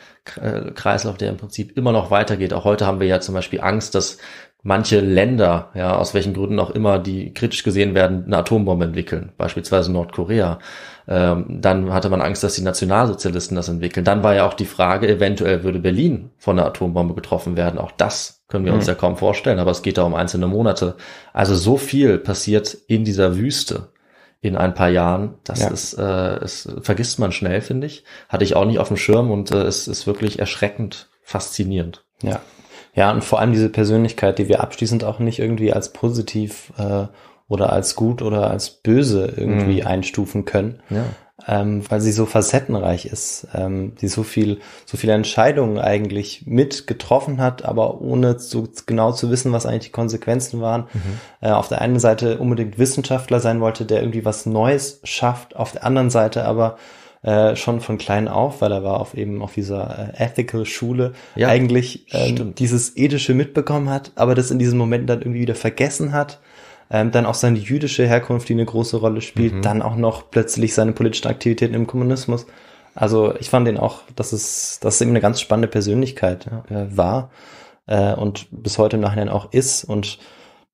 äh, Kreislauf, der im Prinzip immer noch weitergeht. Auch heute haben wir ja zum Beispiel Angst, dass manche Länder, ja, aus welchen Gründen auch immer, die kritisch gesehen werden, eine Atombombe entwickeln, beispielsweise Nordkorea. Ähm, dann hatte man Angst, dass die Nationalsozialisten das entwickeln. Dann war ja auch die Frage, eventuell würde Berlin von einer Atombombe getroffen werden. Auch das können wir uns Mhm. ja kaum vorstellen, aber es geht da um einzelne Monate. Also so viel passiert in dieser Wüste in ein paar Jahren. Das Ja. ist, äh, es vergisst man schnell, finde ich. Hatte ich auch nicht auf dem Schirm und äh, es ist wirklich erschreckend faszinierend. ja. Ja, und vor allem diese Persönlichkeit, die wir abschließend auch nicht irgendwie als positiv äh, oder als gut oder als böse irgendwie Mhm. einstufen können. Ja. ähm, weil sie so facettenreich ist, ähm, die so viel, so viele Entscheidungen eigentlich mit getroffen hat, aber ohne so genau zu wissen, was eigentlich die Konsequenzen waren. Äh, auf der einen Seite unbedingt Wissenschaftler sein wollte, der irgendwie was Neues schafft, auf der anderen Seite aber äh, schon von klein auf, weil er war auf eben auf dieser äh, Ethical Schule Ja, eigentlich ähm, dieses ethische mitbekommen hat, aber das in diesem Moment dann irgendwie wieder vergessen hat. Ähm, dann auch seine jüdische Herkunft, die eine große Rolle spielt, Mhm. dann auch noch plötzlich seine politischen Aktivitäten im Kommunismus. Also ich fand den auch, dass es, dass es eben eine ganz spannende Persönlichkeit äh, war äh, und bis heute im Nachhinein auch ist. Und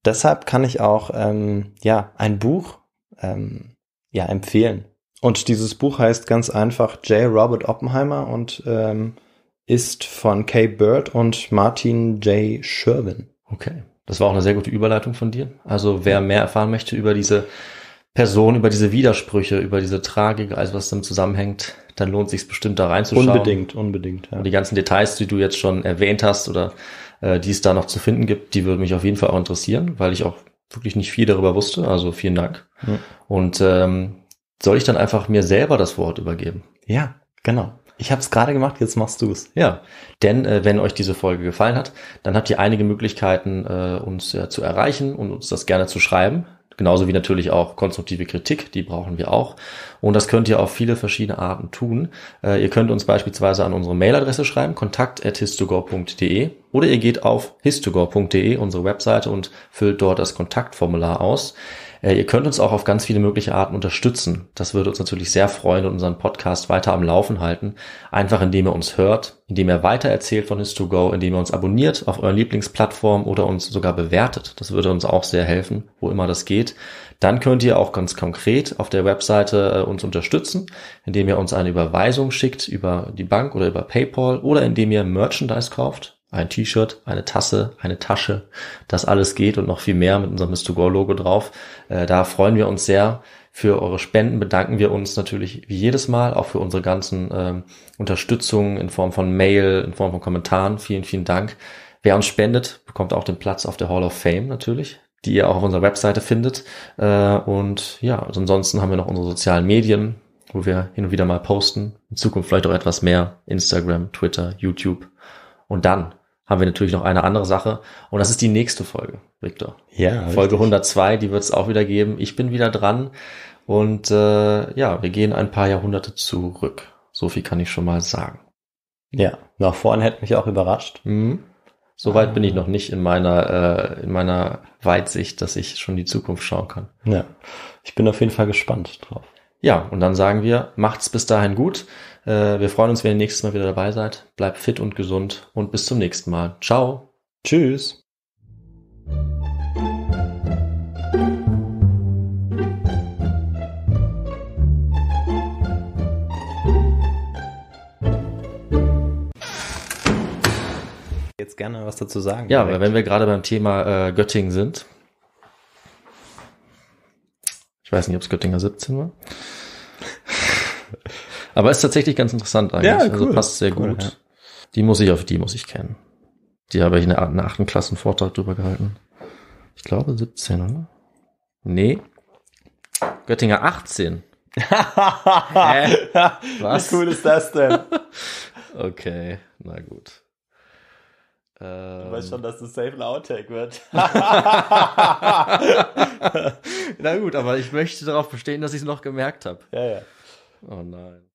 deshalb kann ich auch ähm, ja ein Buch ähm, ja empfehlen. Und dieses Buch heißt ganz einfach J. Robert Oppenheimer und ähm, ist von Kay Bird und Martin J. Sherwin. Okay. Das war auch eine sehr gute Überleitung von dir. Also wer mehr erfahren möchte über diese Person, über diese Widersprüche, über diese Tragik, alles was damit zusammenhängt, dann lohnt sich bestimmt da reinzuschauen. Unbedingt, unbedingt. Ja. Und die ganzen Details, die du jetzt schon erwähnt hast oder äh, die es da noch zu finden gibt, die würden mich auf jeden Fall auch interessieren, weil ich auch wirklich nicht viel darüber wusste. Also vielen Dank. Ja. Und ähm, soll ich dann einfach mir selber das Wort übergeben? Ja, genau. Ich habe es gerade gemacht, jetzt machst du es. Ja, denn äh, wenn euch diese Folge gefallen hat, dann habt ihr einige Möglichkeiten, äh, uns ja, zu erreichen und uns das gerne zu schreiben. Genauso wie natürlich auch konstruktive Kritik, die brauchen wir auch. Und das könnt ihr auf viele verschiedene Arten tun. Äh, ihr könnt uns beispielsweise an unsere Mailadresse schreiben, kontakt.histogor.de oder ihr geht auf histogor.de, unsere Webseite, und füllt dort das Kontaktformular aus. Äh, ihr könnt uns auch auf ganz viele mögliche Arten unterstützen. Das würde uns natürlich sehr freuen und unseren Podcast weiter am Laufen halten. Einfach indem ihr uns hört, indem ihr weitererzählt von His2Go, indem ihr uns abonniert auf euren Lieblingsplattform oder uns sogar bewertet. Das würde uns auch sehr helfen, wo immer das geht. Dann könnt ihr auch ganz konkret auf der Webseite äh, uns unterstützen, indem ihr uns eine Überweisung schickt über die Bank oder über PayPal oder indem ihr Merchandise kauft ein T-Shirt, eine Tasse, eine Tasche, das alles geht und noch viel mehr mit unserem Mr. Drauf. Äh, da freuen wir uns sehr. Für eure Spenden bedanken wir uns natürlich wie jedes Mal, auch für unsere ganzen ähm, Unterstützungen in Form von Mail, in Form von Kommentaren. Vielen, vielen Dank. Wer uns spendet, bekommt auch den Platz auf der Hall of Fame natürlich, die ihr auch auf unserer Webseite findet. Äh, und ja, also ansonsten haben wir noch unsere sozialen Medien, wo wir hin und wieder mal posten. In Zukunft vielleicht auch etwas mehr. Instagram, Twitter, YouTube. Und dann haben wir natürlich noch eine andere Sache. Und das ist die nächste Folge, Victor. Ja. Folge 102, die wird es auch wieder geben. Ich bin wieder dran. Und äh, ja, wir gehen ein paar Jahrhunderte zurück. So viel kann ich schon mal sagen. Ja, nach vorne hätte mich auch überrascht. Mhm. Soweit ah. bin ich noch nicht in meiner, äh, in meiner Weitsicht, dass ich schon die Zukunft schauen kann. Ja, ich bin auf jeden Fall gespannt drauf. Ja, und dann sagen wir, macht's bis dahin gut. Äh, wir freuen uns, wenn ihr nächstes Mal wieder dabei seid. Bleibt fit und gesund und bis zum nächsten Mal. Ciao. Tschüss. Jetzt gerne was dazu sagen. Ja, weil wenn wir gerade beim Thema äh, Göttingen sind. Ich weiß nicht, ob es Göttinger 17 war. Aber ist tatsächlich ganz interessant eigentlich. Ja, also cool. Also passt sehr cool, gut. Ja. Die muss ich auf die muss ich kennen. Die habe ich in der achten Klassen Vortrag drüber gehalten. Ich glaube 17, oder? Nee. Göttinger 18. [laughs] Hä? Was? Wie cool ist das denn? [laughs] okay, na gut. Du ähm. weißt schon, dass das safe ein Outtake wird. [laughs] na gut, aber ich möchte darauf bestehen, dass ich es noch gemerkt habe. Ja, ja. Oh nein.